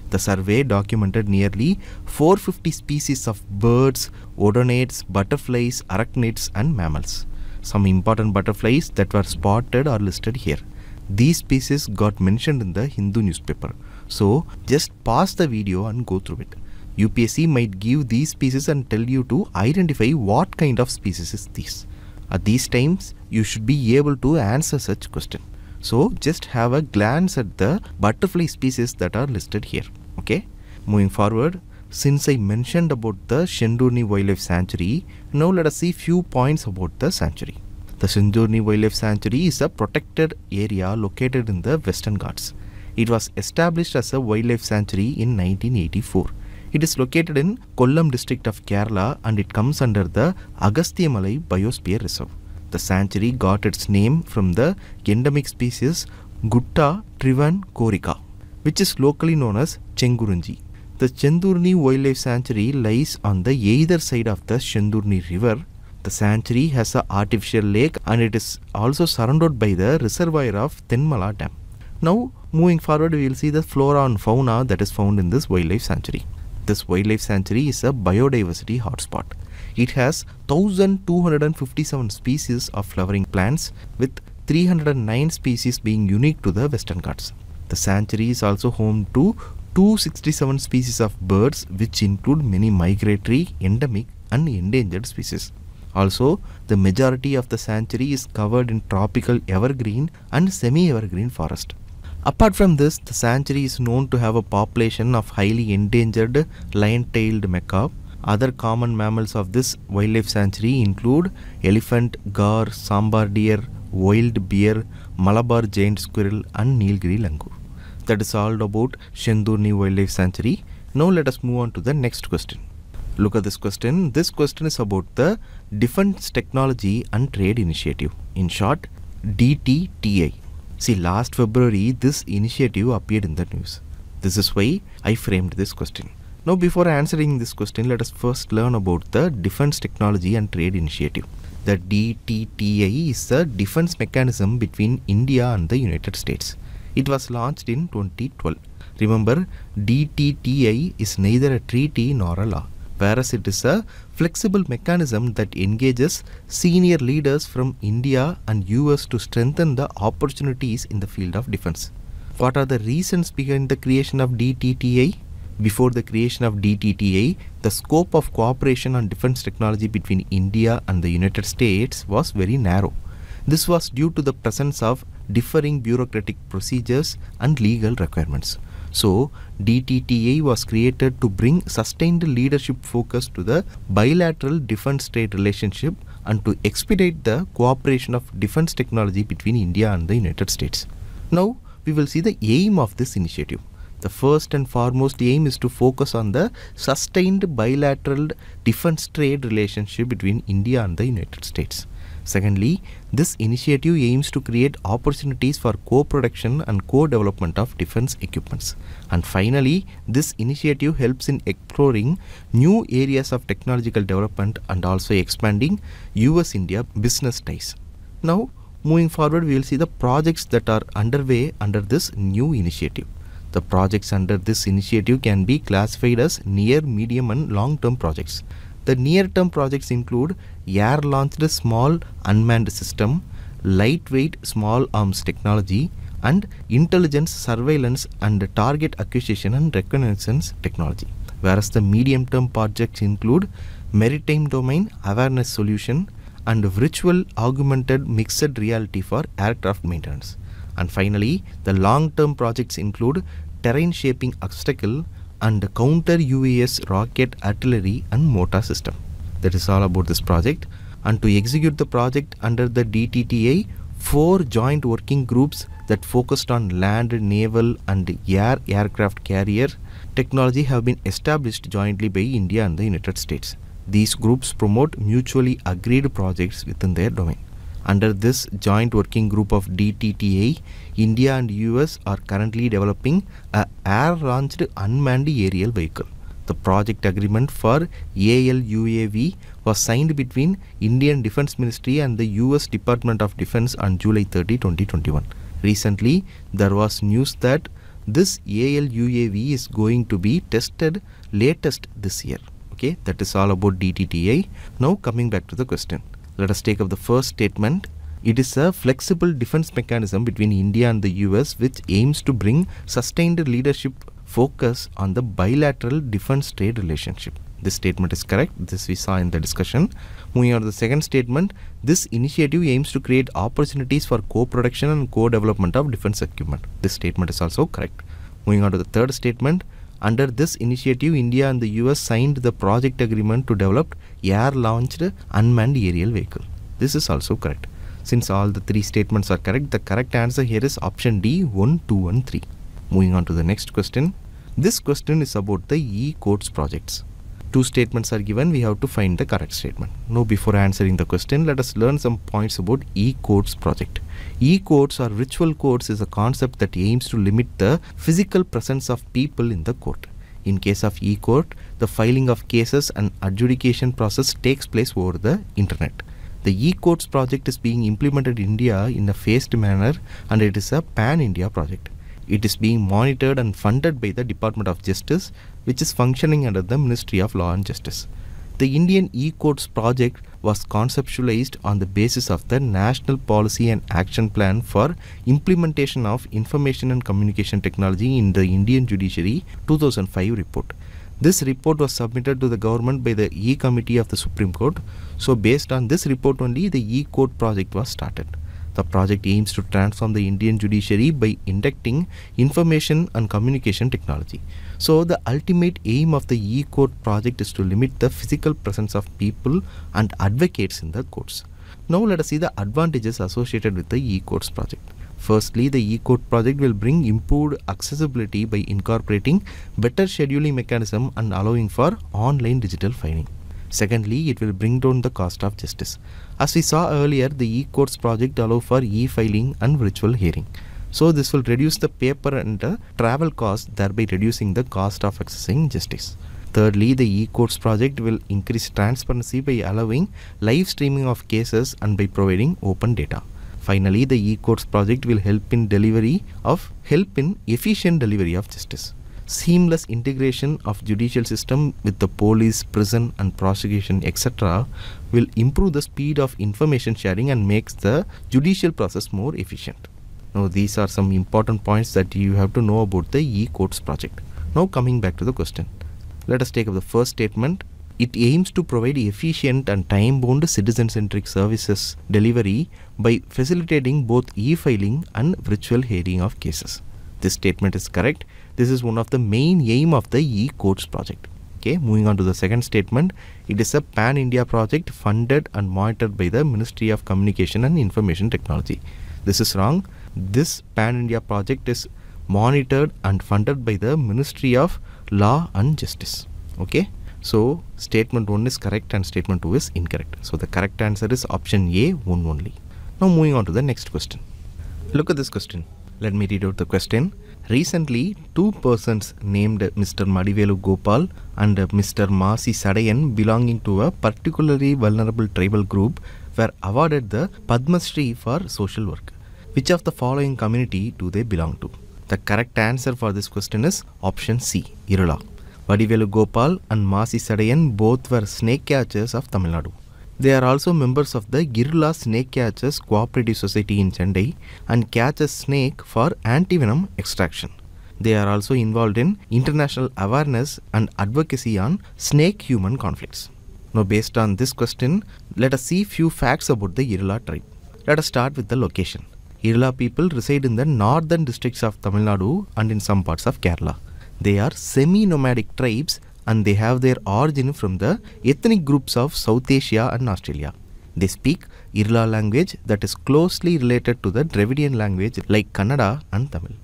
The survey documented nearly 450 species of birds, odonates, butterflies, arachnids and mammals. Some important butterflies that were spotted are listed here. These species got mentioned in the Hindu newspaper. So just pause the video and go through it. UPSC might give these species and tell you to identify what kind of species is this. At these times, you should be able to answer such question. So just have a glance at the butterfly species that are listed here. Okay. Moving forward, since I mentioned about the Shendurni Wildlife Sanctuary, now let us see few points about the sanctuary. The Shendurni Wildlife Sanctuary is a protected area located in the Western Ghats. It was established as a wildlife sanctuary in 1984. It is located in Kollam district of Kerala and it comes under the Agastyamalai Biosphere Reserve. The sanctuary got its name from the endemic species Gutta trivan corica, which is locally known as Chengurunji. The Shendurni Wildlife Sanctuary lies on the either side of the Shendurni River. The sanctuary has an artificial lake and it is also surrounded by the reservoir of Thenmala Dam. Now, moving forward, we will see the flora and fauna that is found in this wildlife sanctuary. This wildlife sanctuary is a biodiversity hotspot. It has 1257 species of flowering plants with 309 species being unique to the Western Ghats. The sanctuary is also home to 267 species of birds which include many migratory, endemic and endangered species. Also, the majority of the sanctuary is covered in tropical evergreen and semi-evergreen forest. Apart from this, the sanctuary is known to have a population of highly endangered lion-tailed macaque. Other common mammals of this wildlife sanctuary include elephant, gaur, sambar deer, wild bear, Malabar giant squirrel and Nilgiri langur. That is all about Shendurni Wildlife Sanctuary. Now let us move on to the next question. Look at this question. This question is about the Defense Technology and Trade Initiative. In short, DTTI. See, last February, this initiative appeared in the news. This is why I framed this question. Now, before answering this question, let us first learn about the Defense Technology and Trade Initiative. The DTTI is a defense mechanism between India and the United States. It was launched in 2012. Remember, DTTI is neither a treaty nor a law whereas it is a flexible mechanism that engages senior leaders from India and US to strengthen the opportunities in the field of defense. What are the reasons behind the creation of DTTI? Before the creation of DTTI, the scope of cooperation on defense technology between India and the United States was very narrow. This was due to the presence of differing bureaucratic procedures and legal requirements. So, DTTI was created to bring sustained leadership focus to the bilateral defense trade relationship and to expedite the cooperation of defense technology between India and the United States. Now, we will see the aim of this initiative. The first and foremost aim is to focus on the sustained bilateral defense trade relationship between India and the United States. Secondly, this initiative aims to create opportunities for co-production and co-development of defense equipments. And finally, this initiative helps in exploring new areas of technological development and also expanding US-India business ties. Now, moving forward, we will see the projects that are underway under this new initiative. The projects under this initiative can be classified as near, medium and long-term projects. The near-term projects include air-launched a small unmanned system, lightweight small arms technology, and intelligence surveillance and target acquisition and reconnaissance technology. Whereas the medium-term projects include maritime domain awareness solution and virtual augmented mixed reality for aircraft maintenance. And finally, the long-term projects include terrain shaping obstacle and counter UAS rocket artillery and mortar system. That is all about this project. And to execute the project under the DTTI, four joint working groups that focused on land, naval and air aircraft carrier technology have been established jointly by India and the United States. These groups promote mutually agreed projects within their domain. Under this joint working group of DTTI, India and US are currently developing a air-launched unmanned aerial vehicle. The project agreement for ALUAV was signed between Indian Defense Ministry and the US Department of Defense on July 30, 2021. Recently, there was news that this ALUAV is going to be tested latest this year. Okay, that is all about DTTI. Now coming back to the question. Let us take up the first statement. It is a flexible defense mechanism between India and the US which aims to bring sustained leadership focus on the bilateral defense trade relationship. This statement is correct. This we saw in the discussion. Moving on to the second statement, this initiative aims to create opportunities for co-production and co-development of defense equipment. This statement is also correct. Moving on to the third statement, under this initiative, India and the US signed the project agreement to develop air-launched unmanned aerial vehicle. This is also correct. Since all the three statements are correct, the correct answer here is option D 1, 2 and 3. Moving on to the next question. This question is about the e-courts projects two statements are given, we have to find the correct statement. Now before answering the question, let us learn some points about e-courts project. E-courts or virtual courts is a concept that aims to limit the physical presence of people in the court. In case of e-court, the filing of cases and adjudication process takes place over the internet. The e-courts project is being implemented in India in a phased manner and it is a pan-India project. It is being monitored and funded by the Department of Justice, which is functioning under the Ministry of Law and Justice. The Indian e-courts project was conceptualized on the basis of the National Policy and Action Plan for Implementation of Information and Communication Technology in the Indian Judiciary 2005 report. This report was submitted to the government by the E-Committee of the Supreme Court. So based on this report only, the e-court project was started. The project aims to transform the Indian judiciary by inducting information and communication technology. So, the ultimate aim of the e court project is to limit the physical presence of people and advocates in the courts. Now, let us see the advantages associated with the e courts project. Firstly, the e-court project will bring improved accessibility by incorporating better scheduling mechanism and allowing for online digital filing. Secondly, it will bring down the cost of justice. As we saw earlier, the e-courts project allow for e-filing and virtual hearing. So this will reduce the paper and the travel cost, thereby reducing the cost of accessing justice. Thirdly, the e-courts project will increase transparency by allowing live streaming of cases and by providing open data. Finally, the e-courts project will help in delivery of help in efficient delivery of justice. Seamless integration of judicial system with the police, prison and prosecution etc. will improve the speed of information sharing and makes the judicial process more efficient. Now these are some important points that you have to know about the e-courts project. Now coming back to the question. Let us take up the first statement it aims to provide efficient and time-bound citizen-centric services delivery by facilitating both e-filing and virtual hearing of cases. This statement is correct. This is one of the main aim of the e-courts project. Okay, moving on to the second statement, it is a pan-India project funded and monitored by the Ministry of Communication and Information Technology. This is wrong. This pan-India project is monitored and funded by the Ministry of Law and Justice. Okay, so statement 1 is correct and statement 2 is incorrect. So the correct answer is option A, 1 only. Now moving on to the next question. Look at this question. Let me read out the question. Recently, two persons named Mr. Vadivelu Gopal and Mr. Masi Sadayan belonging to a particularly vulnerable tribal group were awarded the Padma Shri for social work. Which of the following community do they belong to? The correct answer for this question is option C, Irula. Vadivelu Gopal and Masi Sadayan both were snake catchers of Tamil Nadu. They are also members of the Irula Snake Catchers Cooperative Society in Chennai and catch a snake for antivenom extraction. They are also involved in international awareness and advocacy on snake-human conflicts. Now based on this question, let us see few facts about the Irula tribe. Let us start with the location. Irula people reside in the northern districts of Tamil Nadu and in some parts of Kerala. They are semi-nomadic tribes and they have their origin from the ethnic groups of South Asia and Australia. They speak Irla language that is closely related to the Dravidian language like Kannada and Tamil.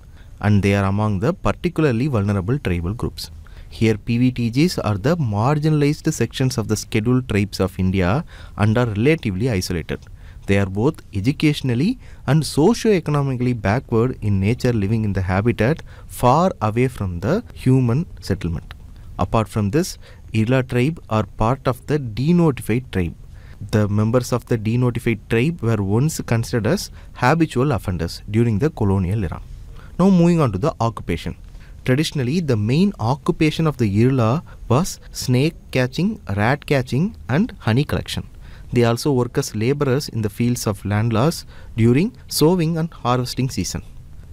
And they are among the particularly vulnerable tribal groups. Here PVTGs are the marginalized sections of the scheduled tribes of India and are relatively isolated. They are both educationally and socio-economically backward in nature living in the habitat far away from the human settlement. Apart from this, Irla tribe are part of the denotified tribe. The members of the denotified tribe were once considered as habitual offenders during the colonial era. Now moving on to the occupation. Traditionally, the main occupation of the Irla was snake catching, rat catching and honey collection. They also work as laborers in the fields of land loss during sowing and harvesting season.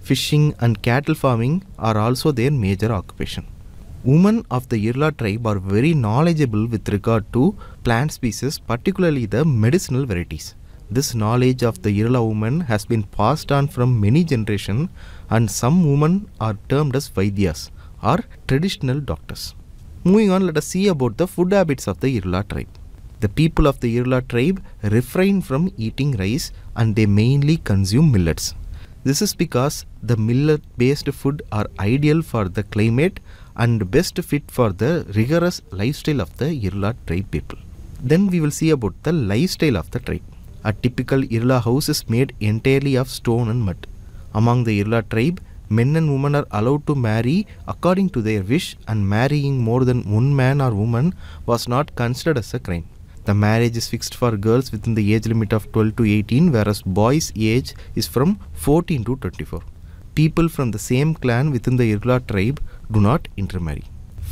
Fishing and cattle farming are also their major occupation. Women of the Irla tribe are very knowledgeable with regard to plant species, particularly the medicinal varieties. This knowledge of the Irla woman has been passed on from many generations and some women are termed as Vaidyas or traditional doctors. Moving on, let us see about the food habits of the Irla tribe. The people of the Irla tribe refrain from eating rice and they mainly consume millets. This is because the millet based food are ideal for the climate and best fit for the rigorous lifestyle of the Irla tribe people. Then we will see about the lifestyle of the tribe. A typical Irla house is made entirely of stone and mud. Among the Irla tribe, men and women are allowed to marry according to their wish and marrying more than one man or woman was not considered as a crime. The marriage is fixed for girls within the age limit of 12 to 18 whereas boys age is from 14 to 24. People from the same clan within the Irla tribe do not intermarry.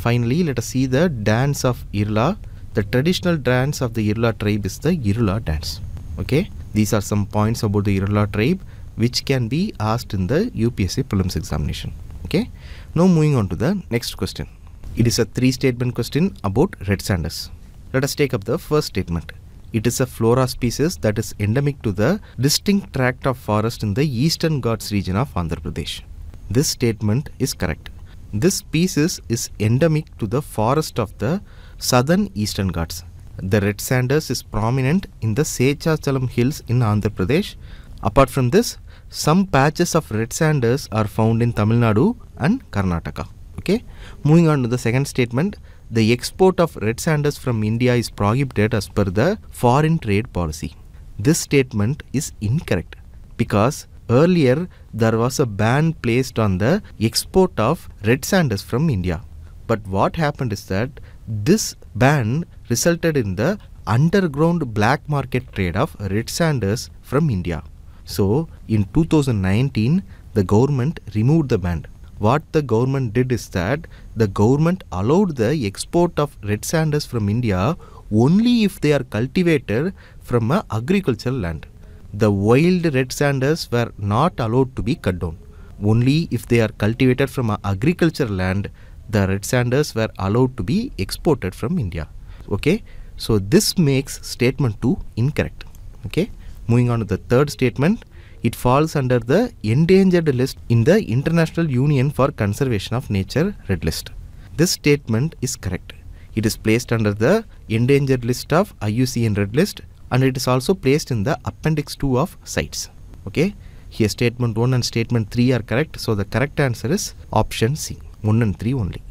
Finally, let us see the dance of Irla. The traditional dance of the Irla tribe is the Irla dance. Okay, these are some points about the Irla tribe which can be asked in the UPSC prelims examination. Okay, now moving on to the next question. It is a three statement question about red sanders. Let us take up the first statement. It is a flora species that is endemic to the distinct tract of forest in the eastern Ghats region of Andhra Pradesh. This statement is correct. This species is endemic to the forest of the southern eastern Ghats. The red sanders is prominent in the Seshachalam hills in Andhra Pradesh. Apart from this, some patches of red sanders are found in Tamil Nadu and Karnataka. Okay, moving on to the second statement the export of red sanders from India is prohibited as per the foreign trade policy. This statement is incorrect because earlier there was a ban placed on the export of red sanders from India. But what happened is that this ban resulted in the underground black market trade of red sanders from India. So in 2019 the government removed the ban what the government did is that the government allowed the export of red sanders from India only if they are cultivated from a agricultural land. The wild red sanders were not allowed to be cut down. Only if they are cultivated from agricultural land, the red sanders were allowed to be exported from India. Okay, so this makes statement 2 incorrect. Okay, moving on to the third statement it falls under the endangered list in the International Union for Conservation of Nature Red List. This statement is correct. It is placed under the endangered list of IUCN Red List and it is also placed in the Appendix 2 of CITES. Okay. Here statement 1 and statement 3 are correct. So the correct answer is option C. 1 and 3 only.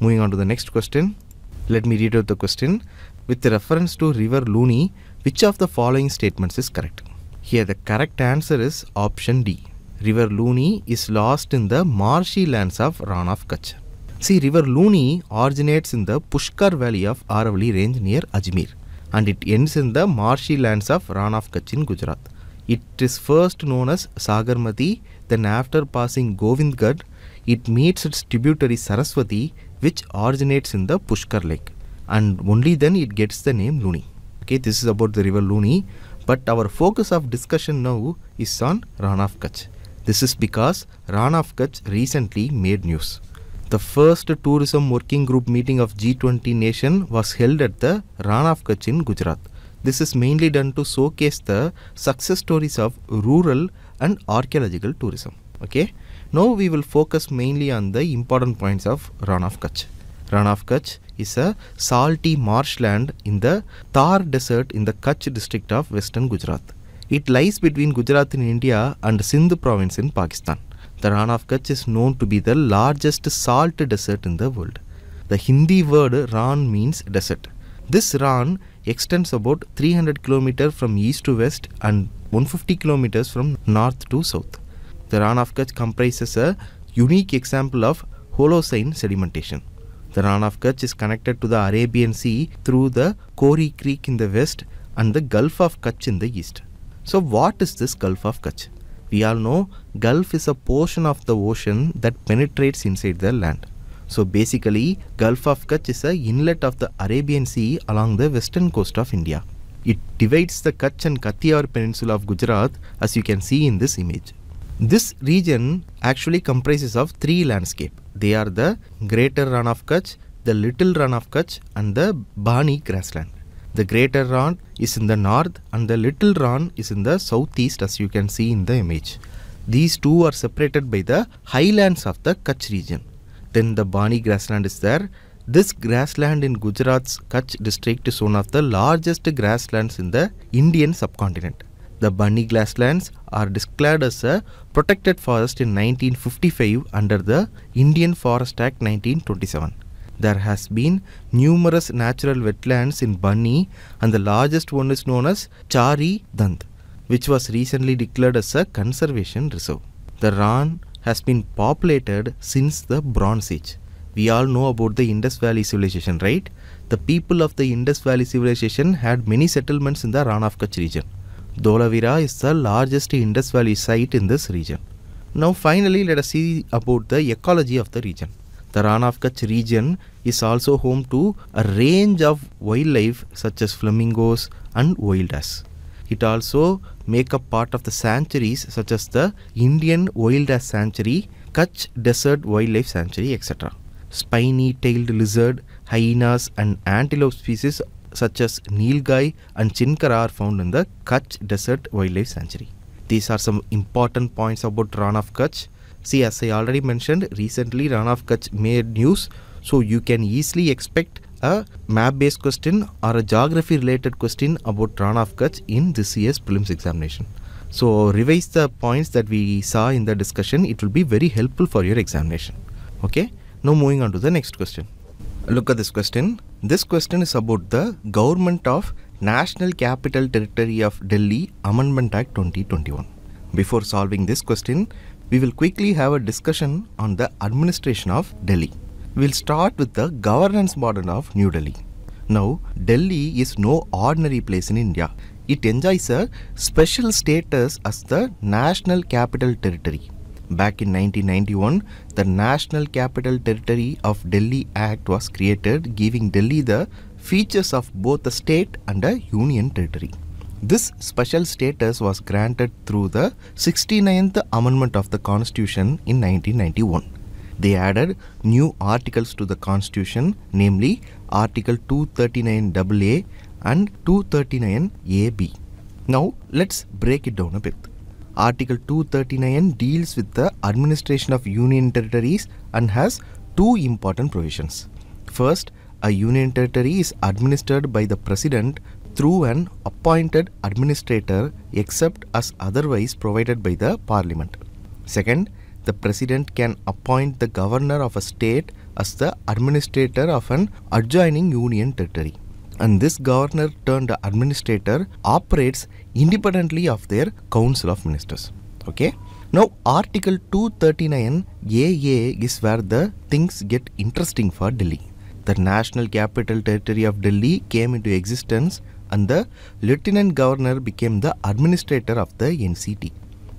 Moving on to the next question. Let me read out the question. With reference to river Luni, which of the following statements is correct? Here the correct answer is option D. River Luni is lost in the marshy lands of Rann of Kutch. See, River Luni originates in the Pushkar Valley of Aravalli range near Ajmer and it ends in the marshy lands of Rann of Kutch in Gujarat. It is first known as Sagarmati, then after passing Govindgarh, it meets its tributary Saraswati which originates in the Pushkar lake and only then it gets the name Luni. Okay, this is about the river Luni. But our focus of discussion now is on Rann of Kutch. This is because Rann of Kutch recently made news. The first tourism working group meeting of G20 nation was held at the Rann of Kutch in Gujarat. This is mainly done to showcase the success stories of rural and archaeological tourism. Okay. Now we will focus mainly on the important points of Rann of Kutch. Rann of Kutch is a salty marshland in the Thar Desert in the Kutch district of western Gujarat. It lies between Gujarat in India and Sindh province in Pakistan. The Rann of Kutch is known to be the largest salt desert in the world. The Hindi word Rann means desert. This Rann extends about 300 km from east to west and 150 km from north to south. The Rann of Kutch comprises a unique example of Holocene sedimentation. The Rann of Kutch is connected to the Arabian Sea through the Kori Creek in the west and the Gulf of Kutch in the east. So what is this Gulf of Kutch? We all know Gulf is a portion of the ocean that penetrates inside the land. So basically Gulf of Kutch is a inlet of the Arabian Sea along the western coast of India. It divides the Kutch and Kathiawar peninsula of Gujarat as you can see in this image. This region actually comprises of three landscape. They are the Greater Rann of Kutch, the Little Rann of Kutch and the Bani grassland. The Greater Rann is in the north and the Little Rann is in the southeast as you can see in the image. These two are separated by the highlands of the Kutch region. Then the Bani grassland is there. This grassland in Gujarat's Kutch district is one of the largest grasslands in the Indian subcontinent. The Bani grasslands are declared as a protected forest in 1955 under the Indian Forest Act 1927. There has been numerous natural wetlands in Bani and the largest one is known as Chari Dand which was recently declared as a conservation reserve. The Rann has been populated since the Bronze Age. We all know about the Indus Valley civilization, right? The people of the Indus Valley civilization had many settlements in the Rann of Kutch region. Dholavira is the largest Indus Valley site in this region. Now finally let us see about the ecology of the region. The Rann of Kutch region is also home to a range of wildlife such as flamingos and wild ass. It also make up part of the sanctuaries such as the Indian Wild Ass Sanctuary, Kutch Desert Wildlife Sanctuary etc. Spiny tailed lizard, hyenas and antelope species such as Nilgai and Chinkara are found in the Kutch Desert Wildlife Sanctuary. These are some important points about Rann of Kutch. See, as I already mentioned, recently Rann of Kutch made news, so you can easily expect a map based question or a geography related question about Rann of Kutch in this year's prelims examination. So, revise the points that we saw in the discussion, it will be very helpful for your examination. Okay, now moving on to the next question. Look at this question. This question is about the Government of National Capital Territory of Delhi Amendment Act 2021. Before solving this question, we will quickly have a discussion on the administration of Delhi. We'll start with the governance model of New Delhi. Now, Delhi is no ordinary place in India. It enjoys a special status as the National Capital Territory. Back in 1991, the National Capital Territory of Delhi Act was created, giving Delhi the features of both a state and a union territory. This special status was granted through the 69th Amendment of the Constitution in 1991. They added new articles to the Constitution, namely Article 239AA and 239AB. Now, let's break it down a bit. Article 239 deals with the administration of union territories and has two important provisions. First, a union territory is administered by the president through an appointed administrator except as otherwise provided by the parliament. Second, the president can appoint the governor of a state as the administrator of an adjoining union territory. And this governor turned administrator operates independently of their council of ministers. Okay? Now article 239 aa is where the things get interesting for delhi. The national capital territory of delhi came into existence and the lieutenant governor became the administrator of the nct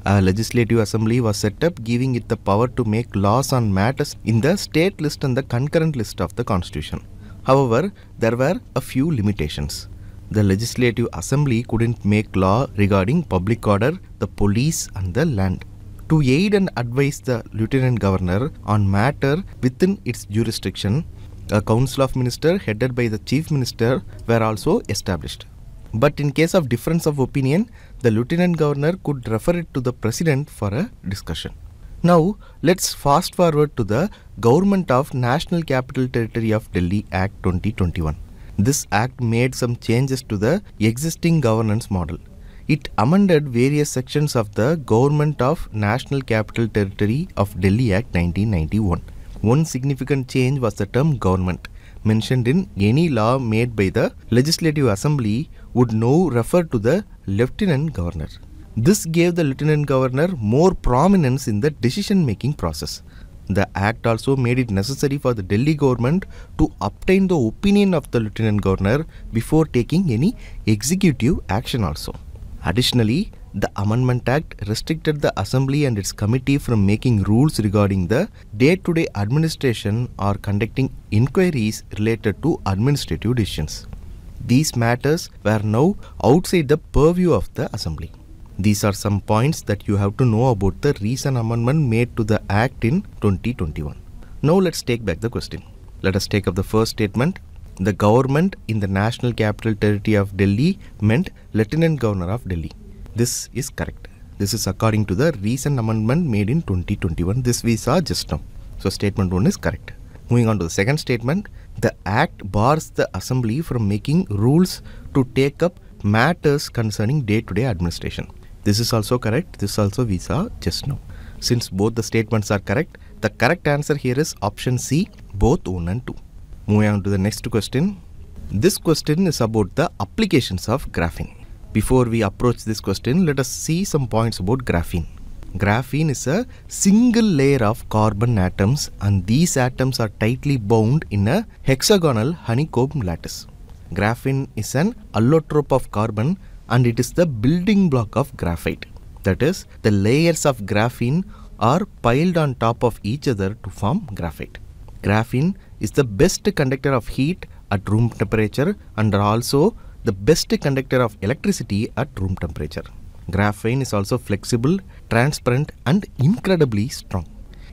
a legislative assembly was set up giving it the power to make laws on matters in the state list and the concurrent list of the constitution However, there were a few limitations. The Legislative Assembly couldn't make law regarding public order, the police and the land. To aid and advise the Lieutenant Governor on matter within its jurisdiction, a Council of Ministers headed by the Chief Minister were also established. But in case of difference of opinion, the Lieutenant Governor could refer it to the President for a discussion. Now, let's fast forward to the Government of National Capital Territory of Delhi Act 2021. This act made some changes to the existing governance model. It amended various sections of the Government of National Capital Territory of Delhi Act 1991. One significant change was the term government mentioned in any law made by the Legislative Assembly would now refer to the Lieutenant Governor. This gave the Lieutenant Governor more prominence in the decision making process. The act also made it necessary for the Delhi government to obtain the opinion of the Lieutenant Governor before taking any executive action also. Additionally, the Amendment Act restricted the Assembly and its committee from making rules regarding the day to day administration or conducting inquiries related to administrative decisions. These matters were now outside the purview of the Assembly. These are some points that you have to know about the recent amendment made to the Act in 2021. Now let's take back the question. Let us take up the first statement. The government in the National Capital Territory of Delhi meant Lieutenant Governor of Delhi. This is correct. This is according to the recent amendment made in 2021. This we saw just now. So statement 1 is correct. Moving on to the second statement, the act bars the assembly from making rules to take up matters concerning day-to-day administration. This is also correct. This also we saw just now. Since both the statements are correct, the correct answer here is option C, both 1 and 2. Moving on to the next question. This question is about the applications of graphene. Before we approach this question, let us see some points about graphene. Graphene is a single layer of carbon atoms and these atoms are tightly bound in a hexagonal honeycomb lattice. Graphene is an allotrope of carbon and it is the building block of graphite. That is, the layers of graphene are piled on top of each other to form graphite. Graphene is the best conductor of heat at room temperature and also the best conductor of electricity at room temperature. Graphene is also flexible, transparent and incredibly strong.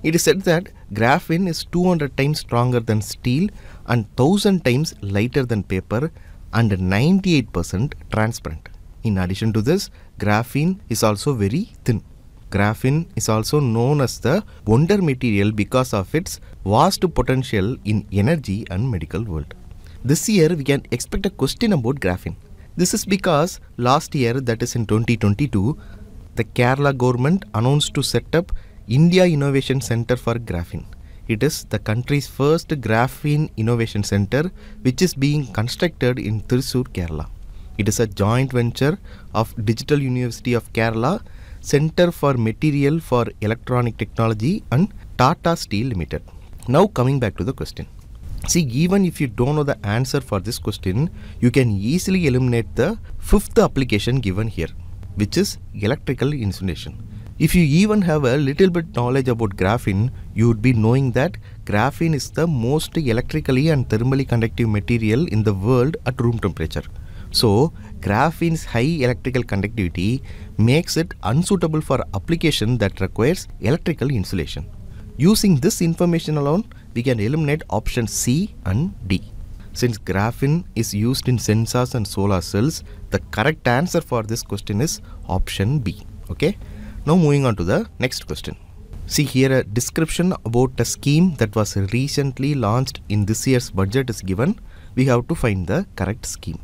It is said that graphene is 200 times stronger than steel and 1000 times lighter than paper and 98% transparent. In addition to this, graphene is also very thin. Graphene is also known as the wonder material because of its vast potential in energy and medical world. This year we can expect a question about graphene. This is because last year that is in 2022 the Kerala government announced to set up India Innovation Center for Graphene. It is the country's first graphene innovation center which is being constructed in Thrissur, Kerala. It is a joint venture of Digital University of Kerala, Center for Material for Electronic Technology and Tata Steel Limited. Now coming back to the question. See, even if you don't know the answer for this question, you can easily eliminate the fifth application given here, which is electrical insulation. If you even have a little bit knowledge about graphene, you would be knowing that graphene is the most electrically and thermally conductive material in the world at room temperature. So, graphene's high electrical conductivity makes it unsuitable for application that requires electrical insulation. Using this information alone, we can eliminate option C and D. Since graphene is used in sensors and solar cells, the correct answer for this question is option B. Okay. Now moving on to the next question. See here a description about a scheme that was recently launched in this year's budget is given. We have to find the correct scheme.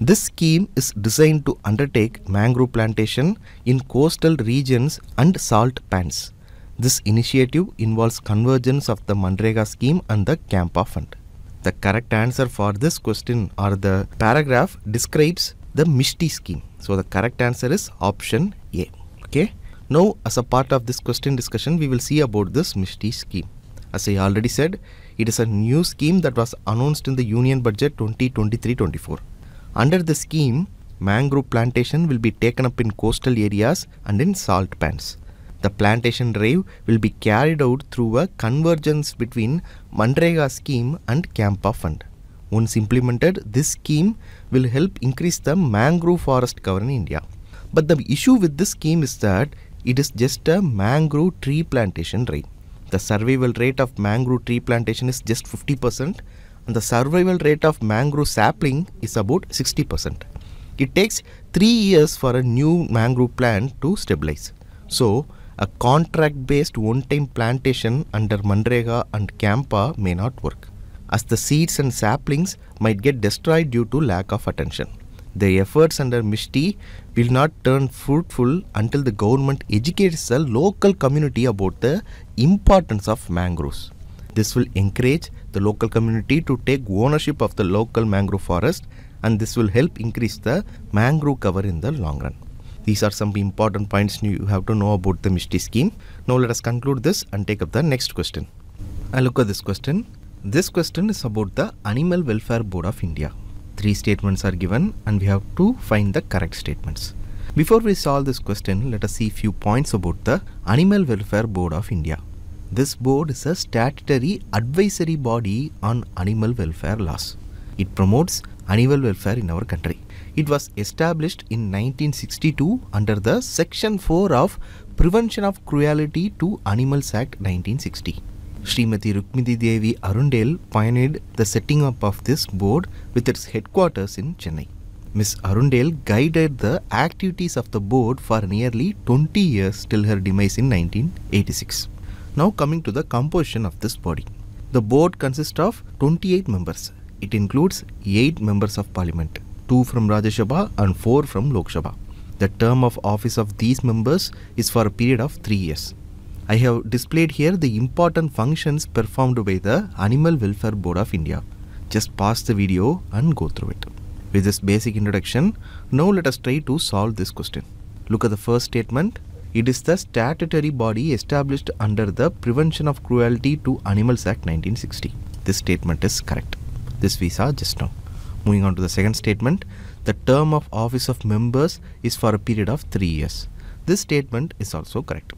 This scheme is designed to undertake mangrove plantation in coastal regions and salt pans. This initiative involves convergence of the MNREGA scheme and the Campa fund. The correct answer for this question or the paragraph describes the Mishti scheme. So the correct answer is option A. Okay. Now, as a part of this question discussion, we will see about this Mishti scheme. As I already said, it is a new scheme that was announced in the Union Budget 2023-24. Under the scheme, mangrove plantation will be taken up in coastal areas and in salt pans. The plantation drive will be carried out through a convergence between MNREGA scheme and Campa fund. Once implemented, this scheme will help increase the mangrove forest cover in India. But the issue with this scheme is that it is just a mangrove tree plantation rate. The survival rate of mangrove tree plantation is just 50% and the survival rate of mangrove sapling is about 60%. It takes 3 years for a new mangrove plant to stabilize. So, a contract based one time plantation under MNREGA and Campa may not work, as the seeds and saplings might get destroyed due to lack of attention. The efforts under Mishti will not turn fruitful until the government educates the local community about the importance of mangroves. This will encourage the local community to take ownership of the local mangrove forest and this will help increase the mangrove cover in the long run. These are some important points you have to know about the Mishti scheme. Now let us conclude this and take up the next question. I look at this question. This question is about the Animal Welfare Board of India three statements are given and we have to find the correct statements. Before we solve this question, let us see few points about the Animal Welfare Board of India. This board is a statutory advisory body on animal welfare laws. It promotes animal welfare in our country. It was established in 1962 under the Section 4 of Prevention of Cruelty to Animals Act 1960. Srimati Rukmini Devi Arundale pioneered the setting up of this board with its headquarters in Chennai. Miss Arundale guided the activities of the board for nearly 20 years till her demise in 1986. Now coming to the composition of this body. The board consists of 28 members. It includes 8 members of parliament, 2 from Rajya Sabha and 4 from Lok Sabha. The term of office of these members is for a period of 3 years. I have displayed here the important functions performed by the Animal Welfare Board of India. Just pause the video and go through it. With this basic introduction, now let us try to solve this question. Look at the first statement. It is the statutory body established under the Prevention of Cruelty to Animals Act 1960. This statement is correct. This we saw just now. Moving on to the second statement, the term of office of members is for a period of 3 years. This statement is also correct.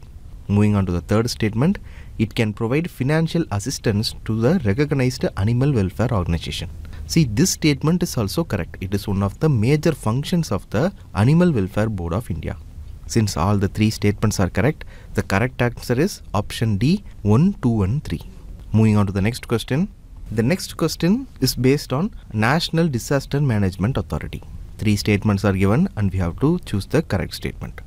Moving on to the third statement, it can provide financial assistance to the recognized animal welfare organization. See, this statement is also correct. It is one of the major functions of the Animal Welfare Board of India. Since all the three statements are correct, the correct answer is option D 1, 2 and 3. Moving on to the next question. The next question is based on National Disaster Management Authority. Three statements are given and we have to choose the correct statement.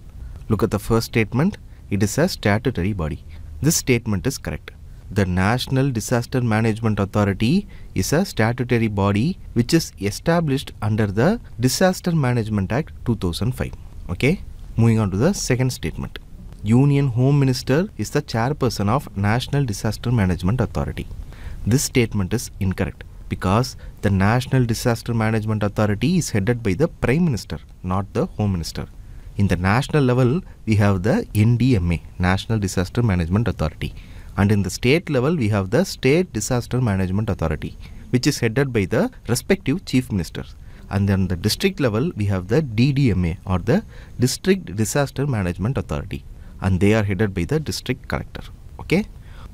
Look at the first statement. It is a statutory body. This statement is correct. The National Disaster Management Authority is a statutory body which is established under the Disaster Management Act 2005. Okay, moving on to the second statement. Union Home Minister is the chairperson of National Disaster Management Authority. This statement is incorrect because the National Disaster Management Authority is headed by the Prime Minister, not the Home Minister. In the national level, we have the NDMA, National Disaster Management Authority. And in the state level, we have the State Disaster Management Authority, which is headed by the respective Chief Ministers. And then the district level, we have the DDMA or the District Disaster Management Authority and they are headed by the district collector. Okay.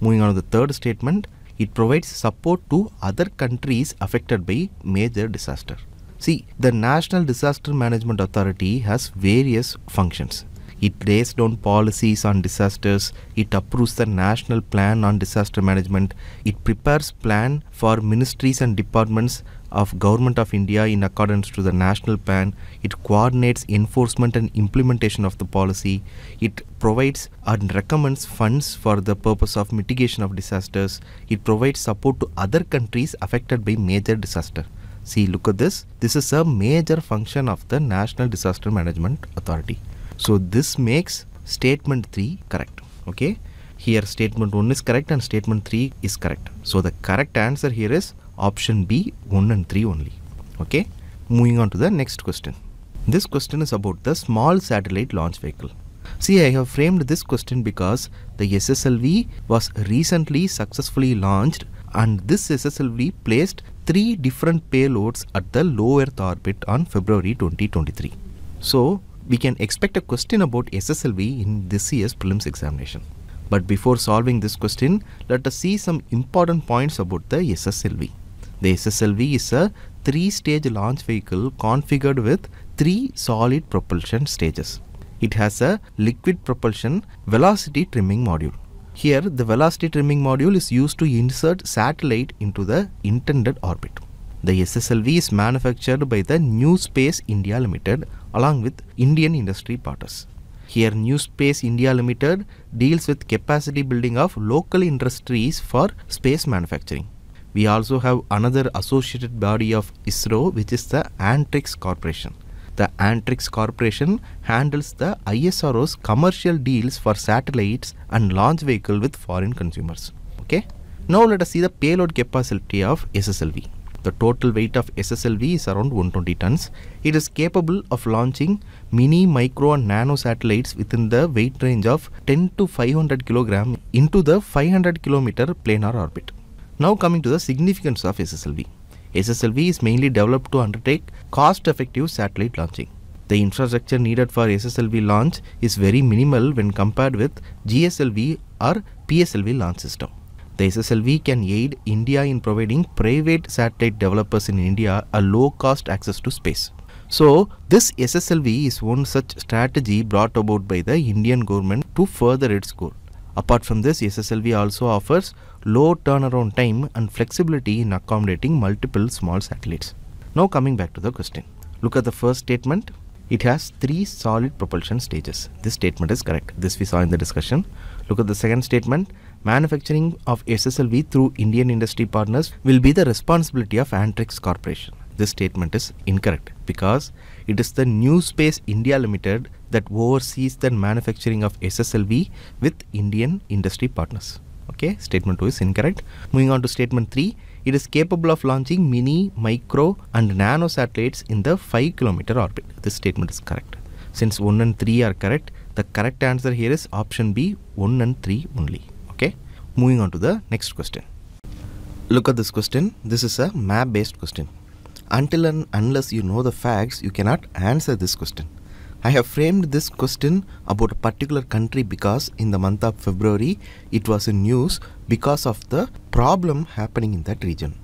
Moving on to the third statement, it provides support to other countries affected by major disaster. See, the National Disaster Management Authority has various functions. It lays down policies on disasters, it approves the national plan on disaster management, it prepares plan for ministries and departments of Government of India in accordance to the national plan. It coordinates enforcement and implementation of the policy. It provides and recommends funds for the purpose of mitigation of disasters. It provides support to other countries affected by major disaster. See, look at this. This is a major function of the National Disaster Management Authority. So this makes statement 3 correct. Okay. Here statement 1 is correct and statement 3 is correct. So the correct answer here is option B 1 and 3 only. Okay. Moving on to the next question. This question is about the small satellite launch vehicle. See, I have framed this question because the SSLV was recently successfully launched and this SSLV placed three different payloads at the low Earth orbit on February 2023. So, we can expect a question about SSLV in this year's prelims examination. But before solving this question, let us see some important points about the SSLV. The SSLV is a three-stage launch vehicle configured with three solid propulsion stages. It has a liquid propulsion velocity trimming module. Here, the velocity trimming module is used to insert satellite into the intended orbit. The SSLV is manufactured by the New Space India Limited along with Indian industry partners. Here, New Space India Limited deals with capacity building of local industries for space manufacturing. We also have another associated body of ISRO which is the Antrix Corporation. The Antrix Corporation handles the ISRO's commercial deals for satellites and launch vehicle with foreign consumers. Okay. Now let us see the payload capacity of SSLV. The total weight of SSLV is around 120 tons. It is capable of launching mini, micro and nano satellites within the weight range of 10 to 500 kg into the 500 km planar orbit. Now coming to the significance of SSLV. SSLV is mainly developed to undertake cost-effective satellite launching. The infrastructure needed for SSLV launch is very minimal when compared with GSLV or PSLV launch system. The SSLV can aid India in providing private satellite developers in India a low-cost access to space. So, this SSLV is one such strategy brought about by the Indian government to further its goal. Apart from this, SSLV also offers low turnaround time and flexibility in accommodating multiple small satellites. Now coming back to the question. Look at the first statement. It has three solid propulsion stages. This statement is correct. This we saw in the discussion. Look at the second statement. Manufacturing of SSLV through Indian industry partners will be the responsibility of Antrix Corporation. This statement is incorrect because it is the New Space India Limited that oversees the manufacturing of SSLV with Indian industry partners. Okay, statement 2 is incorrect. Moving on to statement 3, it is capable of launching mini, micro and nano satellites in the 5 kilometer orbit. This statement is correct. Since 1 and 3 are correct, the correct answer here is option B 1 and 3 only. Moving on to the next question. Look at this question. This is a map based question. Until and unless you know the facts, you cannot answer this question. I have framed this question about a particular country because in the month of February it was in news because of the problem happening in that region.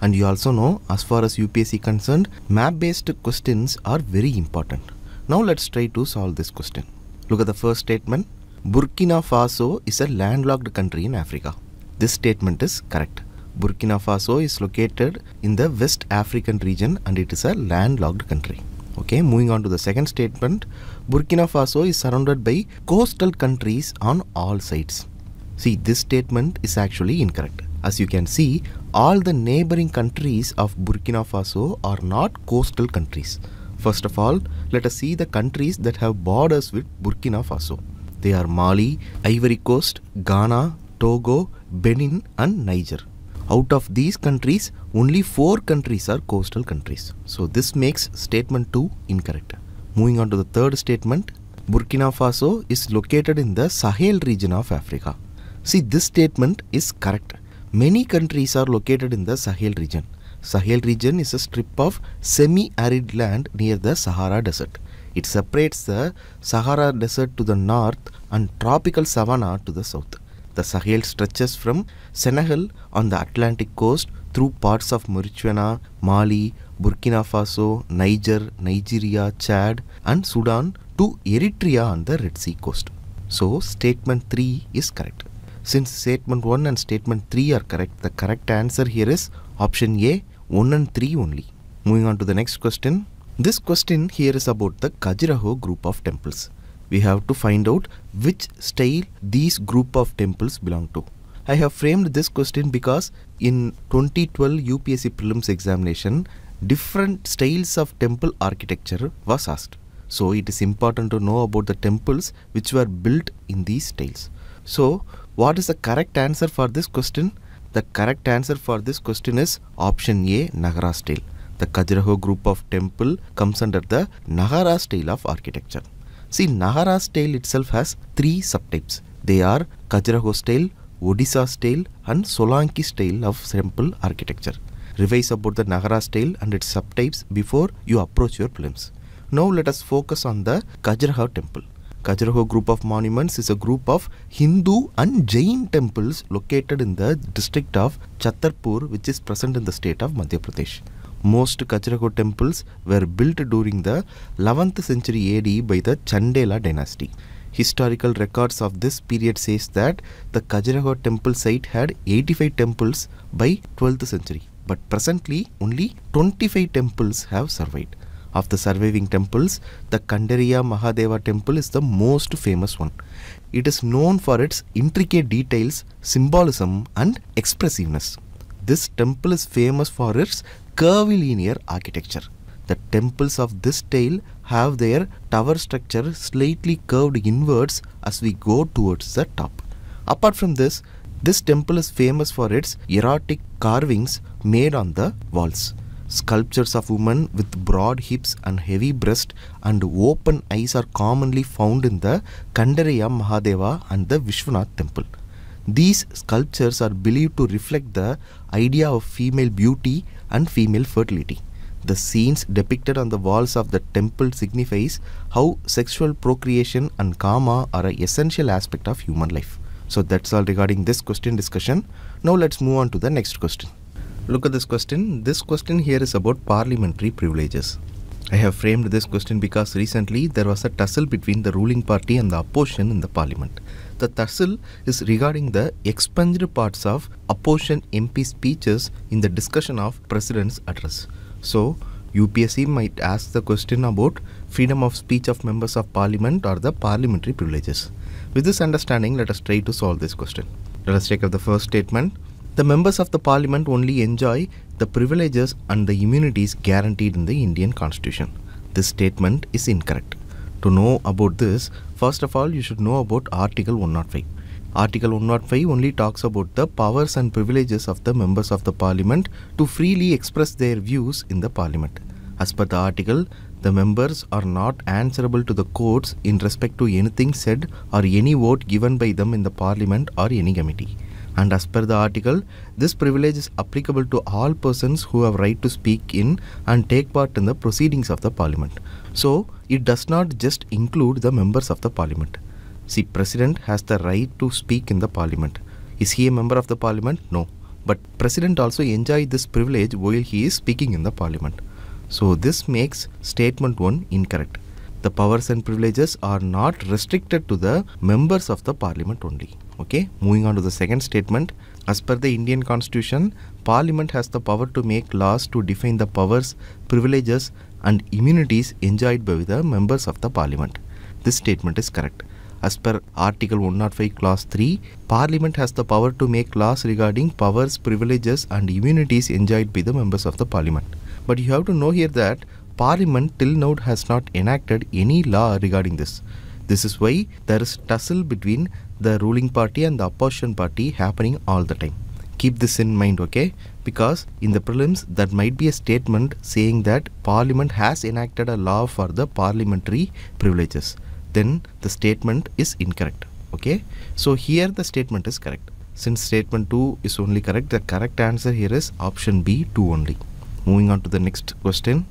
And you also know as far as UPSC concerned, map based questions are very important. Now let's try to solve this question. Look at the first statement. Burkina Faso is a landlocked country in Africa. This statement is correct. Burkina Faso is located in the West African region and it is a landlocked country. Okay, moving on to the second statement Burkina Faso is surrounded by coastal countries on all sides. See, this statement is actually incorrect. As you can see, all the neighboring countries of Burkina Faso are not coastal countries. First of all, let us see the countries that have borders with Burkina Faso. They are Mali, Ivory Coast, Ghana, Togo, Benin, and Niger. Out of these countries, only four countries are coastal countries. So this makes statement 2 incorrect. Moving on to the third statement, Burkina Faso is located in the Sahel region of Africa. See, this statement is correct. Many countries are located in the Sahel region. Sahel region is a strip of semi-arid land near the Sahara Desert. It separates the Sahara Desert to the north and tropical savanna to the south. The Sahel stretches from Senegal on the Atlantic coast through parts of Mauritania, Mali, Burkina Faso, Niger, Nigeria, Chad, and Sudan to Eritrea on the Red Sea coast. So, statement 3 is correct. Since statement 1 and statement 3 are correct, the correct answer here is option A 1 and 3 only. Moving on to the next question. This question here is about the Khajuraho group of temples. We have to find out which style these group of temples belong to. I have framed this question because in 2012 UPSC prelims examination different styles of temple architecture was asked. So it is important to know about the temples which were built in these styles. So what is the correct answer for this question? The correct answer for this question is option A Nagara style. The Khajuraho group of temple comes under the Nagara style of architecture. See Nagara style itself has three subtypes. They are Khajuraho style, Odisha style and Solanki style of temple architecture. Revise about the Nagara style and its subtypes before you approach your prelims. Now let us focus on the Khajuraho temple. Khajuraho group of monuments is a group of Hindu and Jain temples located in the district of Chhatarpur which is present in the state of Madhya Pradesh. Most Khajuraho temples were built during the 11th century AD by the Chandela dynasty. Historical records of this period says that the Khajuraho temple site had 85 temples by 12th century but presently only 25 temples have survived. Of the surviving temples, the Kandariya Mahadeva temple is the most famous one. It is known for its intricate details, symbolism and expressiveness. This temple is famous for its curvilinear architecture. The temples of this style have their tower structure slightly curved inwards as we go towards the top. Apart from this, this temple is famous for its erotic carvings made on the walls. Sculptures of women with broad hips and heavy breast and open eyes are commonly found in the Kandariya Mahadeva and the Vishwanath temple. These sculptures are believed to reflect the idea of female beauty and female fertility. The scenes depicted on the walls of the temple signifies how sexual procreation and karma are an essential aspect of human life. So that's all regarding this question discussion. Now let's move on to the next question. Look at this question. This question here is about parliamentary privileges. I have framed this question because recently there was a tussle between the ruling party and the opposition in the parliament. The tussle is regarding the expunged parts of opposition MP speeches in the discussion of president's address. So, UPSC might ask the question about freedom of speech of members of parliament or the parliamentary privileges. With this understanding, let us try to solve this question. Let us take up the first statement. The members of the parliament only enjoy the privileges and the immunities guaranteed in the Indian constitution. This statement is incorrect. To know about this, first of all, you should know about Article 105. Article 105 only talks about the powers and privileges of the members of the parliament to freely express their views in the parliament. As per the article, the members are not answerable to the courts in respect to anything said or any vote given by them in the parliament or any committee. And as per the article, this privilege is applicable to all persons who have right to speak in and take part in the proceedings of the parliament. So, it does not just include the members of the parliament. See, president has the right to speak in the parliament. Is he a member of the parliament? No. But president also enjoy this privilege while he is speaking in the parliament. So this makes statement 1 incorrect. The powers and privileges are not restricted to the members of the parliament only. Okay, moving on to the second statement. As per the Indian Constitution, Parliament has the power to make laws to define the powers, privileges, and immunities enjoyed by the members of the Parliament. This statement is correct. As per Article 105 Clause 3, Parliament has the power to make laws regarding powers, privileges, and immunities enjoyed by the members of the Parliament. But you have to know here that Parliament till now has not enacted any law regarding this. This is why there is tussle between the ruling party and the opposition party happening all the time. Keep this in mind, okay? Because in the prelims, that might be a statement saying that Parliament has enacted a law for the parliamentary privileges. Then the statement is incorrect, okay? So here the statement is correct. Since statement 2 is only correct, the correct answer here is option B 2 only. Moving on to the next question.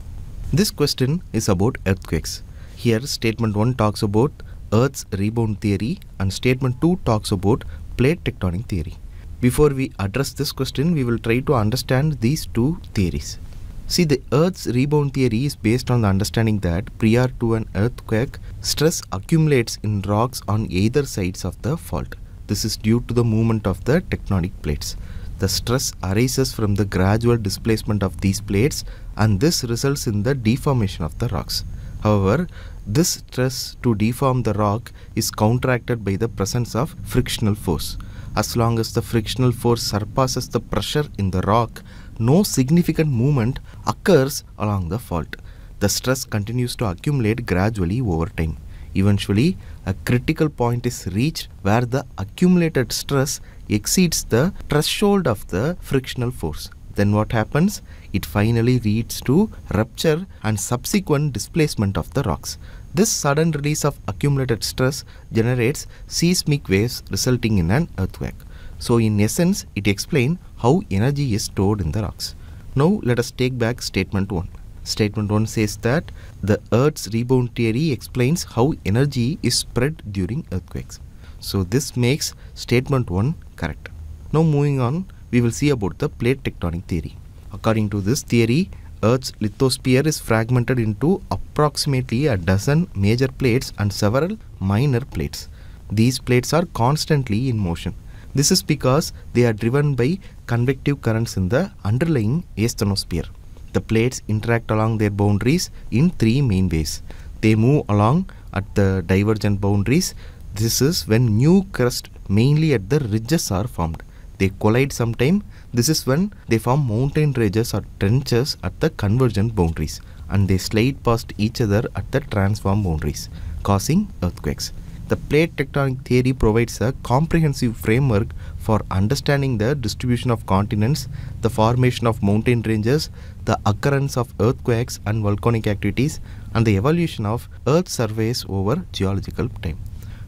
This question is about earthquakes. Here statement 1 talks about Earth's rebound theory and statement 2 talks about plate tectonic theory. Before we address this question, we will try to understand these two theories. See, the Earth's rebound theory is based on the understanding that prior to an earthquake, stress accumulates in rocks on either sides of the fault. This is due to the movement of the tectonic plates. The stress arises from the gradual displacement of these plates and this results in the deformation of the rocks. However, this stress to deform the rock is counteracted by the presence of frictional force. As long as the frictional force surpasses the pressure in the rock, no significant movement occurs along the fault. The stress continues to accumulate gradually over time. Eventually, a critical point is reached where the accumulated stress exceeds the threshold of the frictional force. Then what happens? It finally leads to rupture and subsequent displacement of the rocks. This sudden release of accumulated stress generates seismic waves resulting in an earthquake. So in essence, it explains how energy is stored in the rocks. Now let us take back statement 1. Statement 1 says that the Earth's rebound theory explains how energy is spread during earthquakes. So this makes statement 1 correct. Now moving on, we will see about the plate tectonic theory. According to this theory, Earth's lithosphere is fragmented into approximately a dozen major plates and several minor plates. These plates are constantly in motion. This is because they are driven by convective currents in the underlying asthenosphere. The plates interact along their boundaries in three main ways. They move along at the divergent boundaries. This is when new crust mainly at the ridges are formed. They collide sometime this is when they form mountain ranges or trenches at the convergent boundaries and they slide past each other at the transform boundaries, causing earthquakes. The plate tectonic theory provides a comprehensive framework for understanding the distribution of continents, the formation of mountain ranges, the occurrence of earthquakes and volcanic activities, and the evolution of Earth's surface over geological time.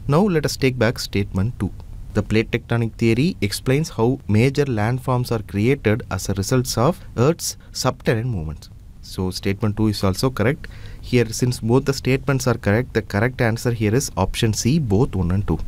Now let us take back statement 2. The plate tectonic theory explains how major landforms are created as a result of Earth's subterranean movements. So statement 2 is also correct. Here since both the statements are correct, the correct answer here is option C, both 1 and 2.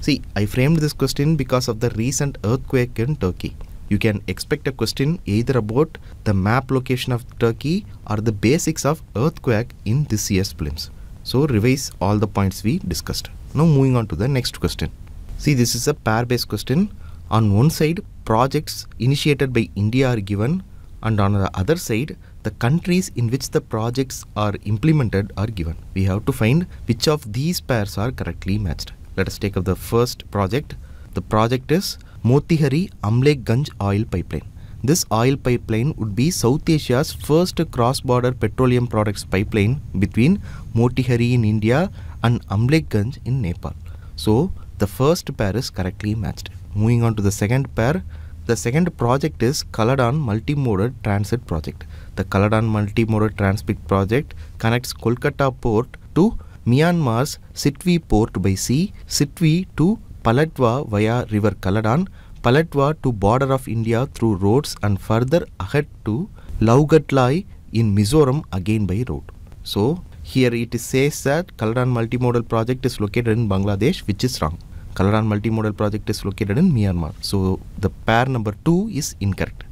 See, I framed this question because of the recent earthquake in Turkey. You can expect a question either about the map location of Turkey or the basics of earthquake in this year's prelims. So revise all the points we discussed. Now moving on to the next question. See, this is a pair-based question. On one side, projects initiated by India are given and on the other side, the countries in which the projects are implemented are given. We have to find which of these pairs are correctly matched. Let us take up the first project. The project is Motihari Amlekganj oil pipeline. This oil pipeline would be South Asia's first cross-border petroleum products pipeline between Motihari in India and Amlekganj in Nepal. So, the first pair is correctly matched. Moving on to the second pair, the second project is Kaladan Multimodal Transit Project. The Kaladan Multimodal Transit Project connects Kolkata port to Myanmar's Sittwe port by sea, Sittwe to Paletwa via river Kaladan, Paletwa to border of India through roads and further ahead to Lawngtlai in Mizoram again by road. So here it says that Kaladan Multimodal Project is located in Bangladesh, which is wrong. Kaladan Multimodal Project is located in Myanmar. So the pair number 2 is incorrect.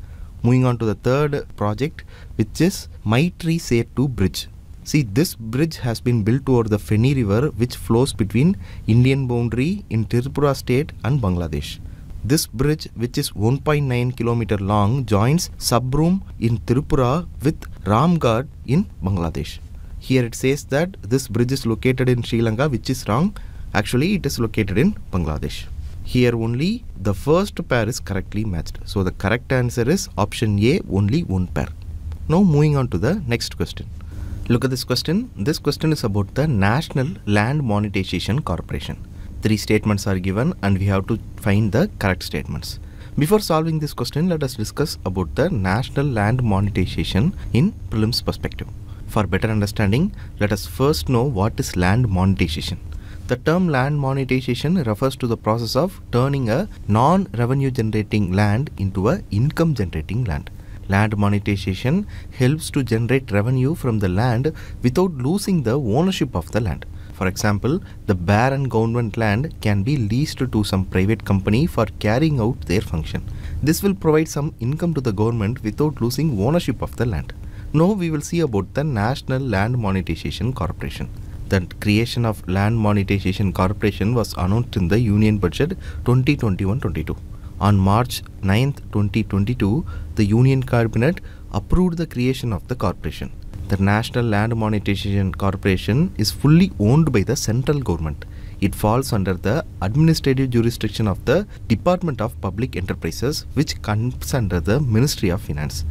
Moving on to the third project, which is Maitri Setu Bridge. See, this bridge has been built over the Feni River, which flows between Indian boundary in Tripura state and Bangladesh. This bridge, which is 1.9 kilometer long, joins Sabroom in Tripura with Ramgarh in Bangladesh. Here it says that this bridge is located in Sri Lanka, which is wrong. Actually, it is located in Bangladesh. Here only the first pair is correctly matched. So the correct answer is option A, only one pair. Now moving on to the next question. Look at this question. This question is about the National Land Monetization Corporation. Three statements are given and we have to find the correct statements. Before solving this question, let us discuss about the National Land Monetization in prelims perspective. For better understanding, let us first know what is land monetization. The term land monetization refers to the process of turning a non-revenue generating land into a income generating land. Land monetization helps to generate revenue from the land without losing the ownership of the land. For example, the barren government land can be leased to some private company for carrying out their function. This will provide some income to the government without losing ownership of the land. Now we will see about the National Land Monetization Corporation. The creation of Land Monetization Corporation was announced in the Union Budget 2021-22. On March 9, 2022, the Union Cabinet approved the creation of the corporation. The National Land Monetization Corporation is fully owned by the central government. It falls under the administrative jurisdiction of the Department of Public Enterprises, which comes under the Ministry of Finance.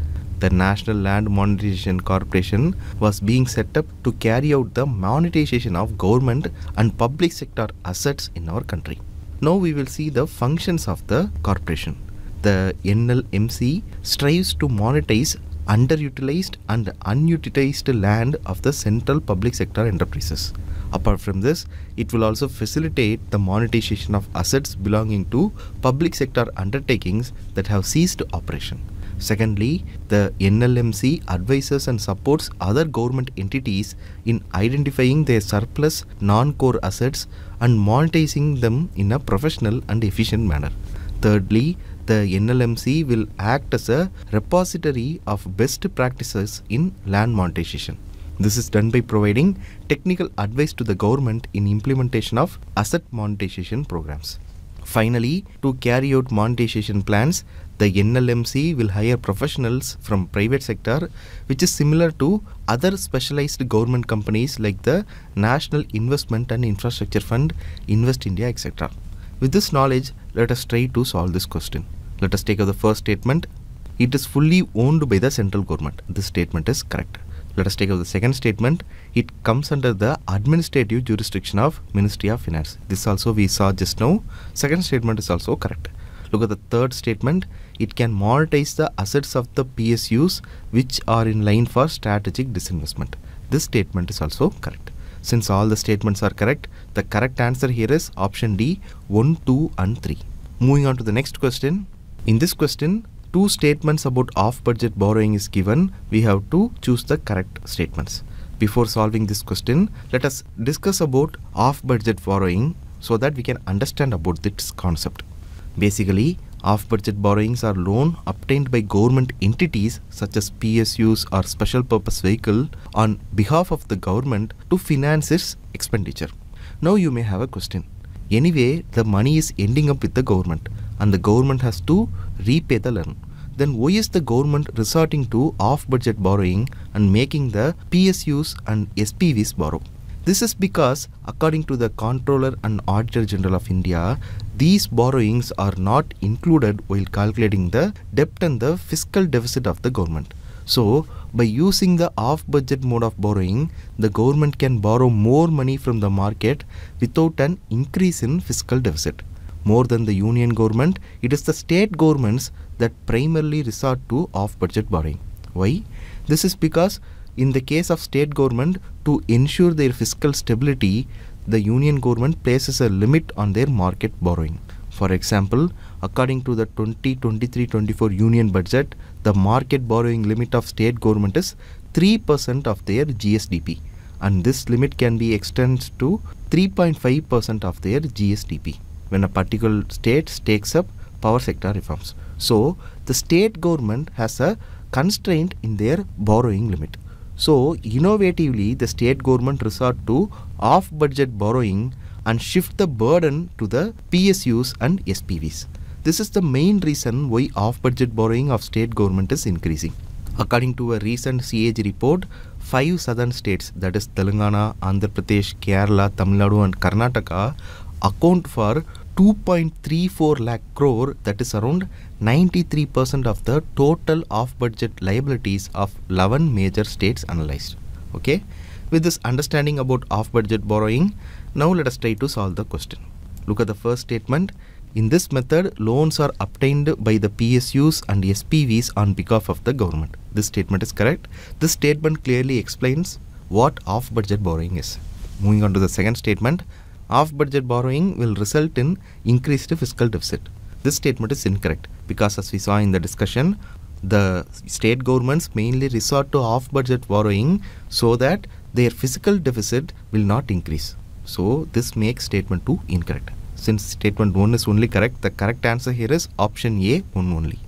The National Land Monetization Corporation was being set up to carry out the monetization of government and public sector assets in our country. Now we will see the functions of the corporation. The NLMC strives to monetize underutilized and unutilized land of the central public sector enterprises. Apart from this, it will also facilitate the monetization of assets belonging to public sector undertakings that have ceased operation. Secondly, the NLMC advises and supports other government entities in identifying their surplus non-core assets and monetizing them in a professional and efficient manner. Thirdly, the NLMC will act as a repository of best practices in land monetization. This is done by providing technical advice to the government in implementation of asset monetization programs. Finally, to carry out monetization plans, the NLMC will hire professionals from private sector which is similar to other specialized government companies like the National Investment and Infrastructure Fund, Invest India, etc. With this knowledge, let us try to solve this question. Let us take up the first statement. It is fully owned by the central government. This statement is correct. Let us take up the second statement. It comes under the administrative jurisdiction of Ministry of Finance. This also we saw just now. Second statement is also correct. Look at the third statement. It can monetize the assets of the PSUs which are in line for strategic disinvestment. This statement is also correct. Since all the statements are correct, the correct answer here is option D 1, 2 and 3. Moving on to the next question. In this question, two statements about off-budget borrowing is given. We have to choose the correct statements. Before solving this question, let us discuss about off-budget borrowing so that we can understand about this concept. Basically, off-budget borrowings are loan obtained by government entities such as PSUs or special purpose vehicle on behalf of the government to finance its expenditure. Now you may have a question. Anyway, the money is ending up with the government and the government has to repay the loan. Then why is the government resorting to off-budget borrowing and making the PSUs and SPVs borrow? This is because, according to the Comptroller and Auditor General of India, these borrowings are not included while calculating the debt and the fiscal deficit of the government. So, by using the off-budget mode of borrowing, the government can borrow more money from the market without an increase in fiscal deficit. More than the union government, it is the state governments that primarily resort to off-budget borrowing. Why? This is because in the case of state government, to ensure their fiscal stability, the union government places a limit on their market borrowing. For example, according to the 2023-24 union budget, the market borrowing limit of state government is 3% of their GSDP and this limit can be extended to 3.5% of their GSDP when a particular state takes up power sector reforms. So, the state government has a constraint in their borrowing limit. So, innovatively, the state government resort to off budget borrowing and shift the burden to the PSUs and SPVs. This is the main reason why off budget borrowing of state government is increasing. According to a recent CAG report, five southern states that is Telangana, Andhra Pradesh, Kerala, Tamil Nadu and Karnataka account for 2.34 lakh crore that is around 93% of the total off budget liabilities of 11 major states analyzed. Okay? With this understanding about off budget borrowing now let us try to solve the question. Look at the first statement. In this method loans are obtained by the PSUs and SPVs on behalf of the government. This statement is correct. This statement clearly explains what off budget borrowing is. Moving on to the second statement off-budget borrowing will result in increased fiscal deficit. This statement is incorrect because as we saw in the discussion, the state governments mainly resort to off-budget borrowing so that their fiscal deficit will not increase. So this makes statement 2 incorrect. Since statement 1 is only correct, the correct answer here is option A 1 only.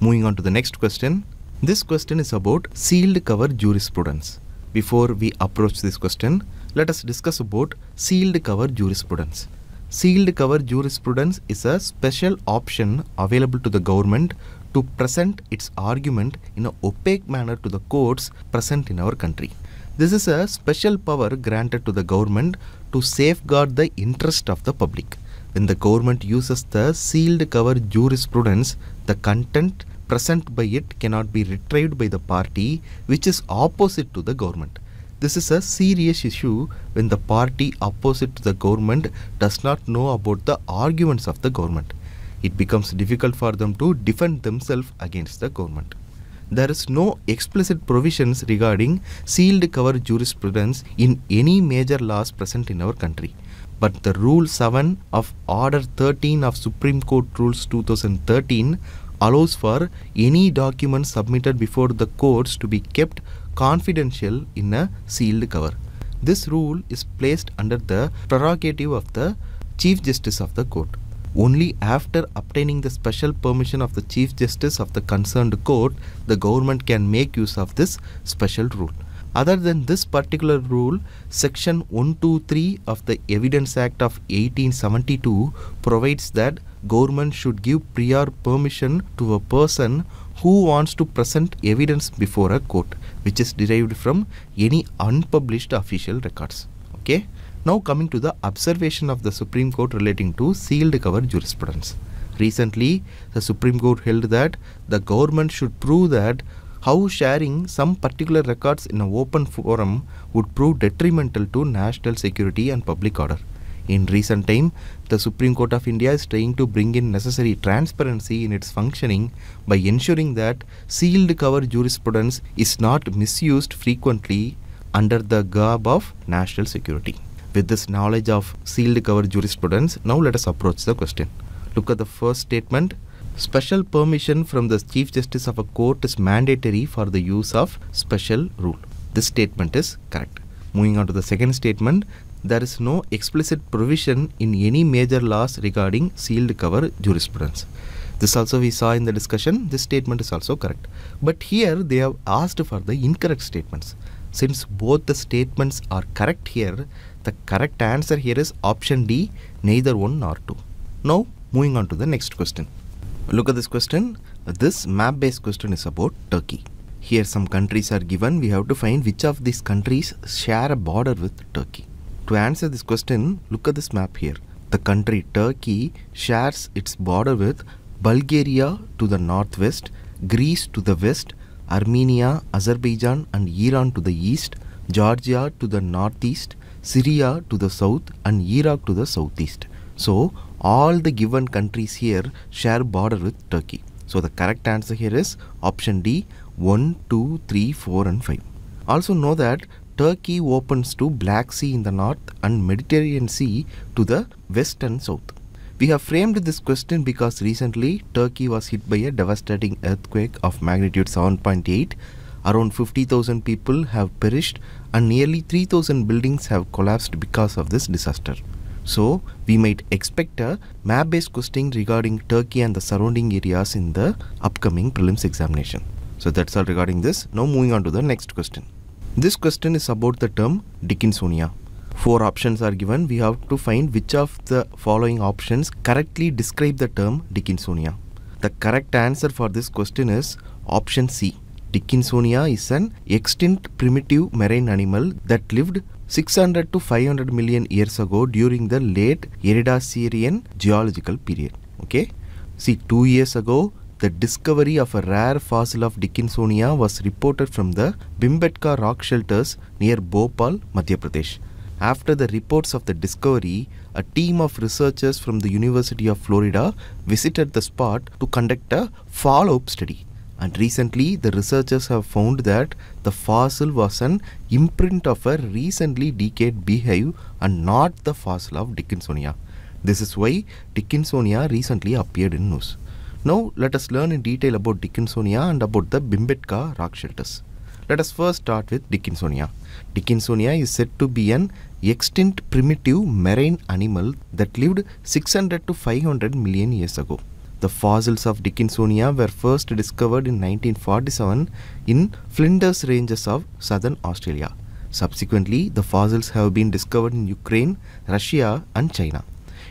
Moving on to the next question. This question is about sealed cover jurisprudence. Before we approach this question, let us discuss about sealed cover jurisprudence. Sealed cover jurisprudence is a special option available to the government to present its argument in an opaque manner to the courts present in our country. This is a special power granted to the government to safeguard the interest of the public. When the government uses the sealed cover jurisprudence, the content present by it cannot be retrieved by the party which is opposite to the government. This is a serious issue when the party opposite to the government does not know about the arguments of the government. It becomes difficult for them to defend themselves against the government. There is no explicit provisions regarding sealed cover jurisprudence in any major laws present in our country. But the Rule 7 of Order 13 of Supreme Court Rules 2013 allows for any document submitted before the courts to be kept confidential in a sealed cover. This rule is placed under the prerogative of the Chief Justice of the court. Only after obtaining the special permission of the Chief Justice of the concerned court, the government can make use of this special rule. Other than this particular rule, Section 123 of the Evidence Act of 1872 provides that government should give prior permission to a person who wants to present evidence before a court which is derived from any unpublished official records. Okay? Now coming to the observation of the supreme court relating to sealed cover jurisprudence. Recently the supreme court held that the government should prove that how sharing some particular records in an open forum would prove detrimental to national security and public order in recent time, the Supreme Court of India is trying to bring in necessary transparency in its functioning by ensuring that sealed cover jurisprudence is not misused frequently under the garb of national security. With this knowledge of sealed cover jurisprudence, now let us approach the question. Look at the first statement. Special permission from the Chief Justice of a court is mandatory for the use of special rule. This statement is correct. Moving on to the second statement, there is no explicit provision in any major laws regarding sealed cover jurisprudence. This also we saw in the discussion, this statement is also correct. But here they have asked for the incorrect statements. Since both the statements are correct here, the correct answer here is option D, neither one nor two. Now moving on to the next question. Look at this question. This map based question is about Turkey. Here some countries are given. We have to find which of these countries share a border with Turkey. To answer this question, look at this map here. The country Turkey shares its border with Bulgaria to the northwest, Greece to the west, Armenia, Azerbaijan and Iran to the east, Georgia to the northeast, Syria to the south and Iraq to the southeast. So all the given countries here share border with Turkey. So the correct answer here is option D 1, 2, 3, 4 and 5. Also know that Turkey opens to Black Sea in the north and Mediterranean Sea to the west and south. We have framed this question because recently Turkey was hit by a devastating earthquake of magnitude 7.8. Around 50,000 people have perished and nearly 3,000 buildings have collapsed because of this disaster. So, we might expect a map-based question regarding Turkey and the surrounding areas in the upcoming prelims examination. So, that's all regarding this. Now, moving on to the next question. This question is about the term Dickinsonia. Four options are given. We have to find which of the following options correctly describe the term Dickinsonia. The correct answer for this question is option C. Dickinsonia is an extinct primitive marine animal that lived 600 to 500 million years ago during the late Ediacaran geological period. Okay. See, two years ago, the discovery of a rare fossil of Dickinsonia was reported from the Bhimbetka rock shelters near Bhopal, Madhya Pradesh. After the reports of the discovery, a team of researchers from the University of Florida visited the spot to conduct a follow up study. And recently, the researchers have found that the fossil was an imprint of a recently decayed beehive and not the fossil of Dickinsonia. This is why Dickinsonia recently appeared in news. Now, let us learn in detail about Dickinsonia and about the Bhimbetka rock shelters. Let us first start with Dickinsonia. Dickinsonia is said to be an extinct primitive marine animal that lived 600 to 500 million years ago. The fossils of Dickinsonia were first discovered in 1947 in Flinders Ranges of southern Australia. Subsequently, the fossils have been discovered in Ukraine, Russia, and China.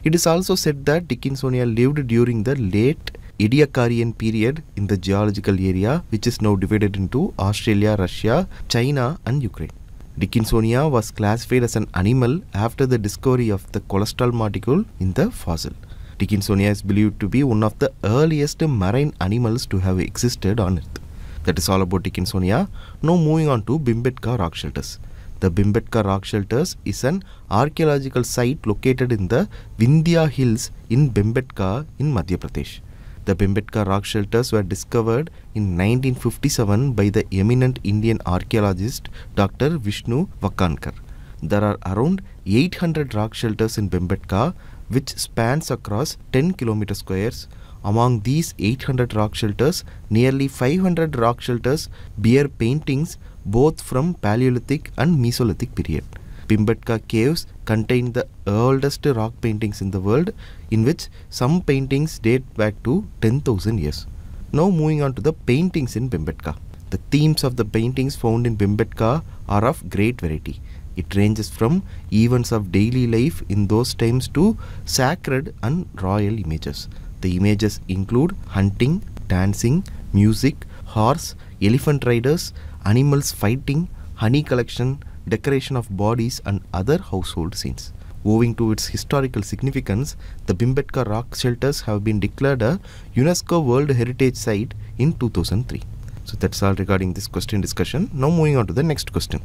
It is also said that Dickinsonia lived during the late Ediacaran period in the geological area, which is now divided into Australia, Russia, China, and Ukraine. Dickinsonia was classified as an animal after the discovery of the cholesterol molecule in the fossil. Dickinsonia is believed to be one of the earliest marine animals to have existed on Earth. That is all about Dickinsonia. Now moving on to Bhimbetka rock shelters. The Bhimbetka rock shelters is an archaeological site located in the Vindhya hills in Bhimbetka in Madhya Pradesh. The Bhimbetka rock shelters were discovered in 1957 by the eminent Indian archaeologist Dr. Vishnu Wakankar. There are around 800 rock shelters in Bhimbetka which spans across 10 km squares. Among these 800 rock shelters, nearly 500 rock shelters bear paintings both from Paleolithic and Mesolithic period. Bhimbetka caves contain the oldest rock paintings in the world in which some paintings date back to 10,000 years. Now moving on to the paintings in Bhimbetka. The themes of the paintings found in Bhimbetka are of great variety. It ranges from events of daily life in those times to sacred and royal images. The images include hunting, dancing, music, horse, elephant riders, animals fighting, honey collection, decoration of bodies, and other household scenes. Owing to its historical significance, the Bhimbetka rock shelters have been declared a UNESCO World Heritage Site in 2003. So that's all regarding this question discussion. Now moving on to the next question.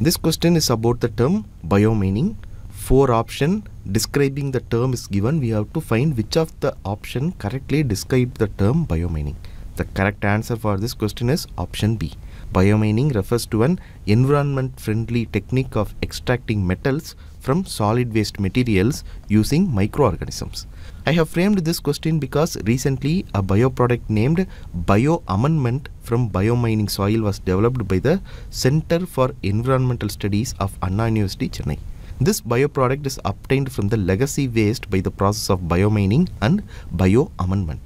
This question is about the term biomining. Four option describing the term is given. We have to find which of the option correctly describe the term biomining. The correct answer for this question is option B. Biomining refers to an environment friendly technique of extracting metals from solid waste materials using microorganisms. I have framed this question because recently a bioproduct named bioamendment from biomining soil was developed by the Center for Environmental Studies of Anna University, Chennai. This bioproduct is obtained from the legacy waste by the process of biomining and bioamendment.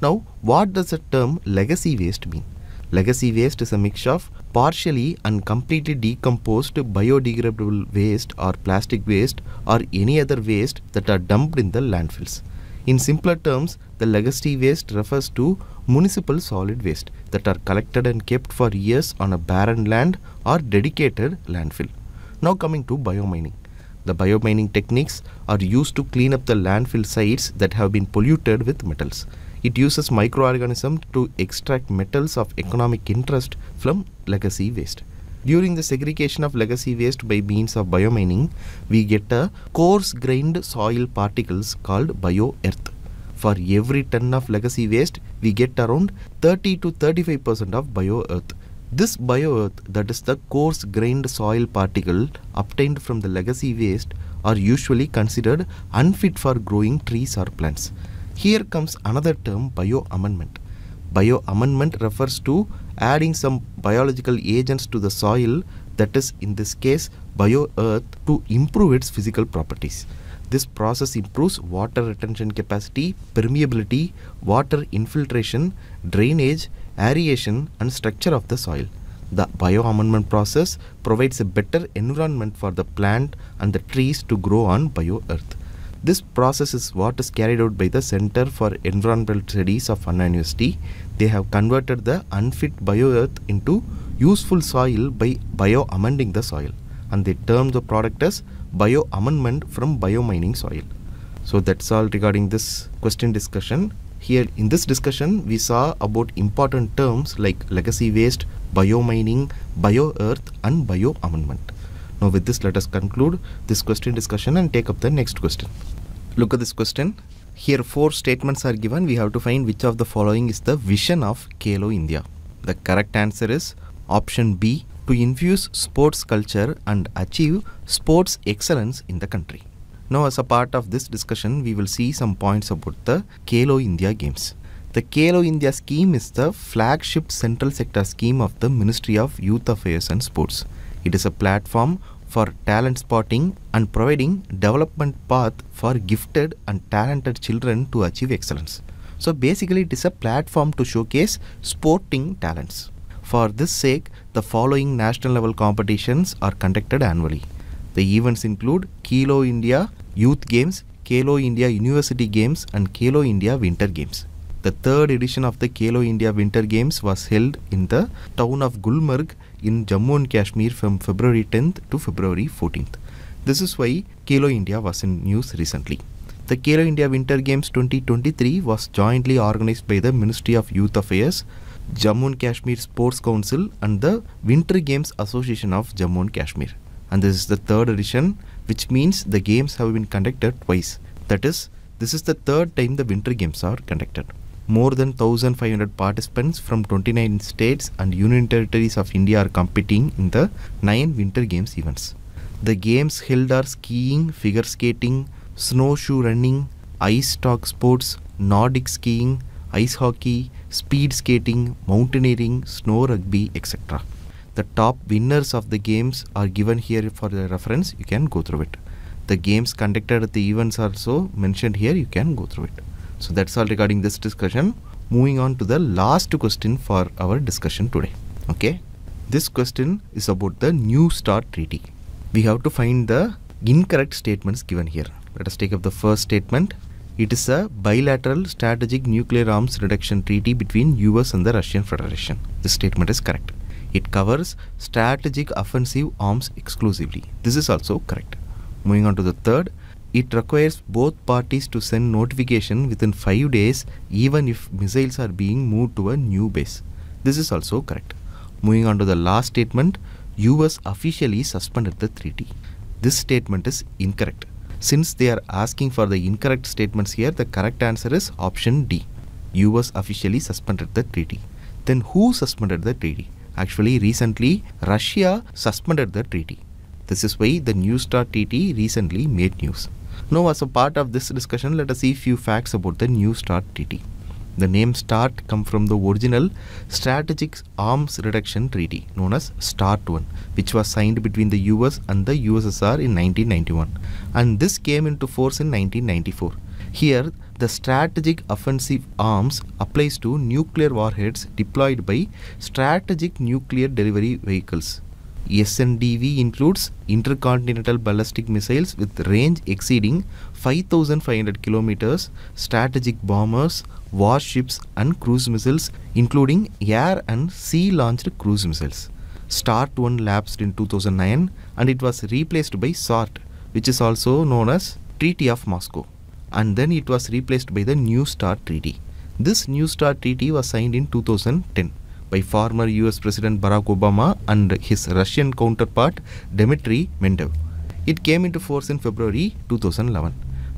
Now, what does the term legacy waste mean? Legacy waste is a mix of partially and completely decomposed biodegradable waste or plastic waste or any other waste that are dumped in the landfills. In simpler terms, the legacy waste refers to municipal solid waste that are collected and kept for years on a barren land or dedicated landfill. Now coming to biomining. The biomining techniques are used to clean up the landfill sites that have been polluted with metals. It uses microorganisms to extract metals of economic interest from legacy waste. During the segregation of legacy waste by means of biomining, we get a coarse grained soil particles called bioearth. For every ton of legacy waste, we get around 30 to 35% of bioearth. This bioearth, that is the coarse grained soil particle obtained from the legacy waste, are usually considered unfit for growing trees or plants. Here comes another term bio amendment. Bio amendment refers to adding some biological agents to the soil, that is, in this case, bio earth to improve its physical properties. This process improves water retention capacity, permeability, water infiltration, drainage, aeration, and structure of the soil. The bioamendment process provides a better environment for the plant and the trees to grow on bio-earth. This process is what is carried out by the Center for Environmental Studies of Anna University. They have converted the unfit bio-earth into useful soil by bio-amending the soil and they term the product as bio-amendment from bio-mining soil. So that's all regarding this question discussion. Here in this discussion, we saw about important terms like legacy waste, biomining, bio-earth and bio-amendment. Now with this, let us conclude this question discussion and take up the next question. Look at this question. Here four statements are given. We have to find which of the following is the vision of Khelo India. The correct answer is option B to infuse sports culture and achieve sports excellence in the country. Now as a part of this discussion, we will see some points about the Khelo India Games. The Khelo India scheme is the flagship central sector scheme of the Ministry of Youth Affairs and Sports. It is a platform for talent spotting and providing development path for gifted and talented children to achieve excellence. So basically it is a platform to showcase sporting talents. For this sake, the following national level competitions are conducted annually. The events include Khelo India Youth Games, Khelo India University Games and Khelo India Winter Games. The third edition of the Khelo India Winter Games was held in the town of Gulmarg in Jammu and Kashmir from February 10th to February 14th. This is why Khelo India was in news recently. The Khelo India Winter Games 2023 was jointly organized by the Ministry of Youth Affairs, Jammu and Kashmir Sports Council and the Winter Games Association of Jammu and Kashmir and this is the third edition which means the games have been conducted twice that is this is the third time the winter games are conducted more than 1500 participants from 29 states and union territories of india are competing in the nine winter games events. The games held are skiing figure skating snowshoe running ice stock sports nordic skiing ice hockey speed skating mountaineering snow rugby etc the top winners of the games are given here for the reference. You can go through it. The games conducted at the events also mentioned here you can go through it so that's all regarding this discussion moving on to the last question for our discussion today okay this question is about the new start treaty we have to find the incorrect statements given here let us take up the first statement it is a bilateral strategic nuclear arms reduction treaty between US and the Russian Federation. This statement is correct. It covers strategic offensive arms exclusively. This is also correct. Moving on to the third, it requires both parties to send notification within 5 days even if missiles are being moved to a new base. This is also correct. Moving on to the last statement, US officially suspended the treaty. This statement is incorrect. Since they are asking for the incorrect statements here, the correct answer is option D. US officially suspended the treaty. Then who suspended the treaty? Actually, recently, Russia suspended the treaty. This is why the New START treaty recently made news. Now, as a part of this discussion, let us see few facts about the New START treaty. The name START come from the original Strategic Arms Reduction Treaty known as START 1 which was signed between the US and the USSR in 1991 and this came into force in 1994. Here the strategic offensive arms applies to nuclear warheads deployed by strategic nuclear delivery vehicles. SNDV includes intercontinental ballistic missiles with range exceeding 5500 kilometers, strategic bombers, warships and cruise missiles including air and sea launched cruise missiles. START 1 lapsed in 2009 and it was replaced by SORT which is also known as Treaty of Moscow and then it was replaced by the New START Treaty. This New START Treaty was signed in 2010 by former US President Barack Obama and his Russian counterpart Dmitry Medvedev. It came into force in February 2011.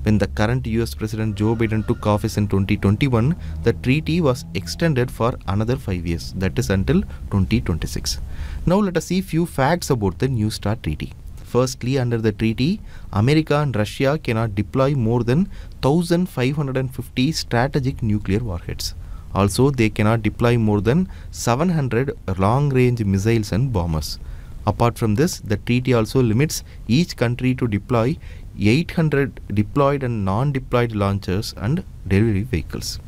When the current US President Joe Biden took office in 2021, the treaty was extended for another 5 years, that is until 2026. Now let us see few facts about the New START Treaty. Firstly, under the treaty, America and Russia cannot deploy more than 1550 strategic nuclear warheads. Also, they cannot deploy more than 700 long range missiles and bombers. Apart from this, the treaty also limits each country to deploy 800 deployed and non deployed launchers and delivery vehicles.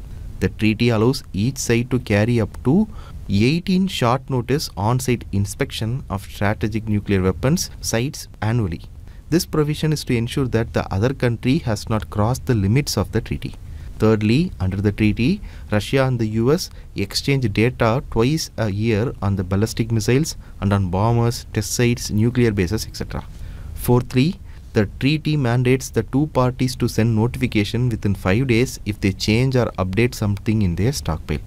The treaty allows each side to carry up to 18 short notice on site inspection of strategic nuclear weapons sites annually. This provision is to ensure that the other country has not crossed the limits of the treaty. Thirdly, under the treaty, Russia and the US exchange data twice a year on the ballistic missiles and on bombers, test sites, nuclear bases, etc. Fourthly, the treaty mandates the two parties to send notification within 5 days if they change or update something in their stockpile.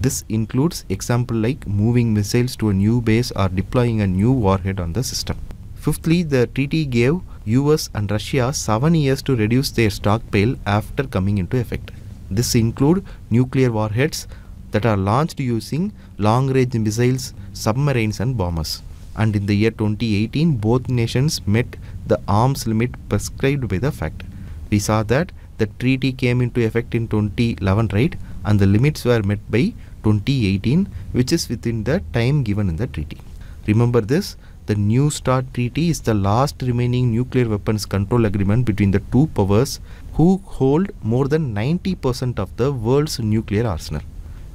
This includes example like moving missiles to a new base or deploying a new warhead on the system. Fifthly, the treaty gave US and Russia 7 years to reduce their stockpile after coming into effect. This include nuclear warheads that are launched using long range missiles, submarines and bombers. And in the year 2018, both nations met the arms limit prescribed by the FACT. We saw that the treaty came into effect in 2011, right? And the limits were met by 2018, which is within the time given in the treaty. Remember this, the New START Treaty is the last remaining nuclear weapons control agreement between the two powers who hold more than 90% of the world's nuclear arsenal.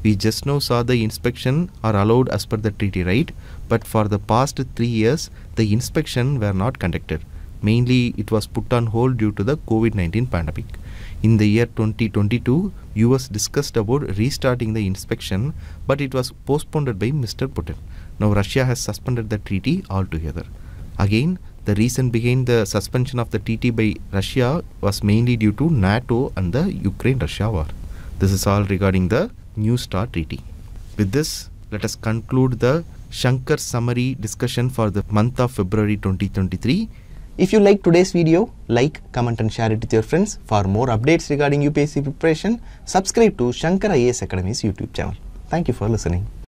We just now saw the inspection are allowed as per the treaty, right? But for the past three years, the inspection were not conducted. Mainly, it was put on hold due to the COVID-19 pandemic. In the year 2022, US discussed about restarting the inspection, but it was postponed by Mr. Putin. Now Russia has suspended the treaty altogether. Again, the reason behind the suspension of the treaty by Russia was mainly due to NATO and the Ukraine-Russia war. This is all regarding the New START Treaty. With this, let us conclude the Shankar summary discussion for the month of February 2023. If you like today's video, like, comment and share it with your friends. For more updates regarding UPSC preparation, subscribe to Shankar IAS Academy's YouTube channel. Thank you for listening.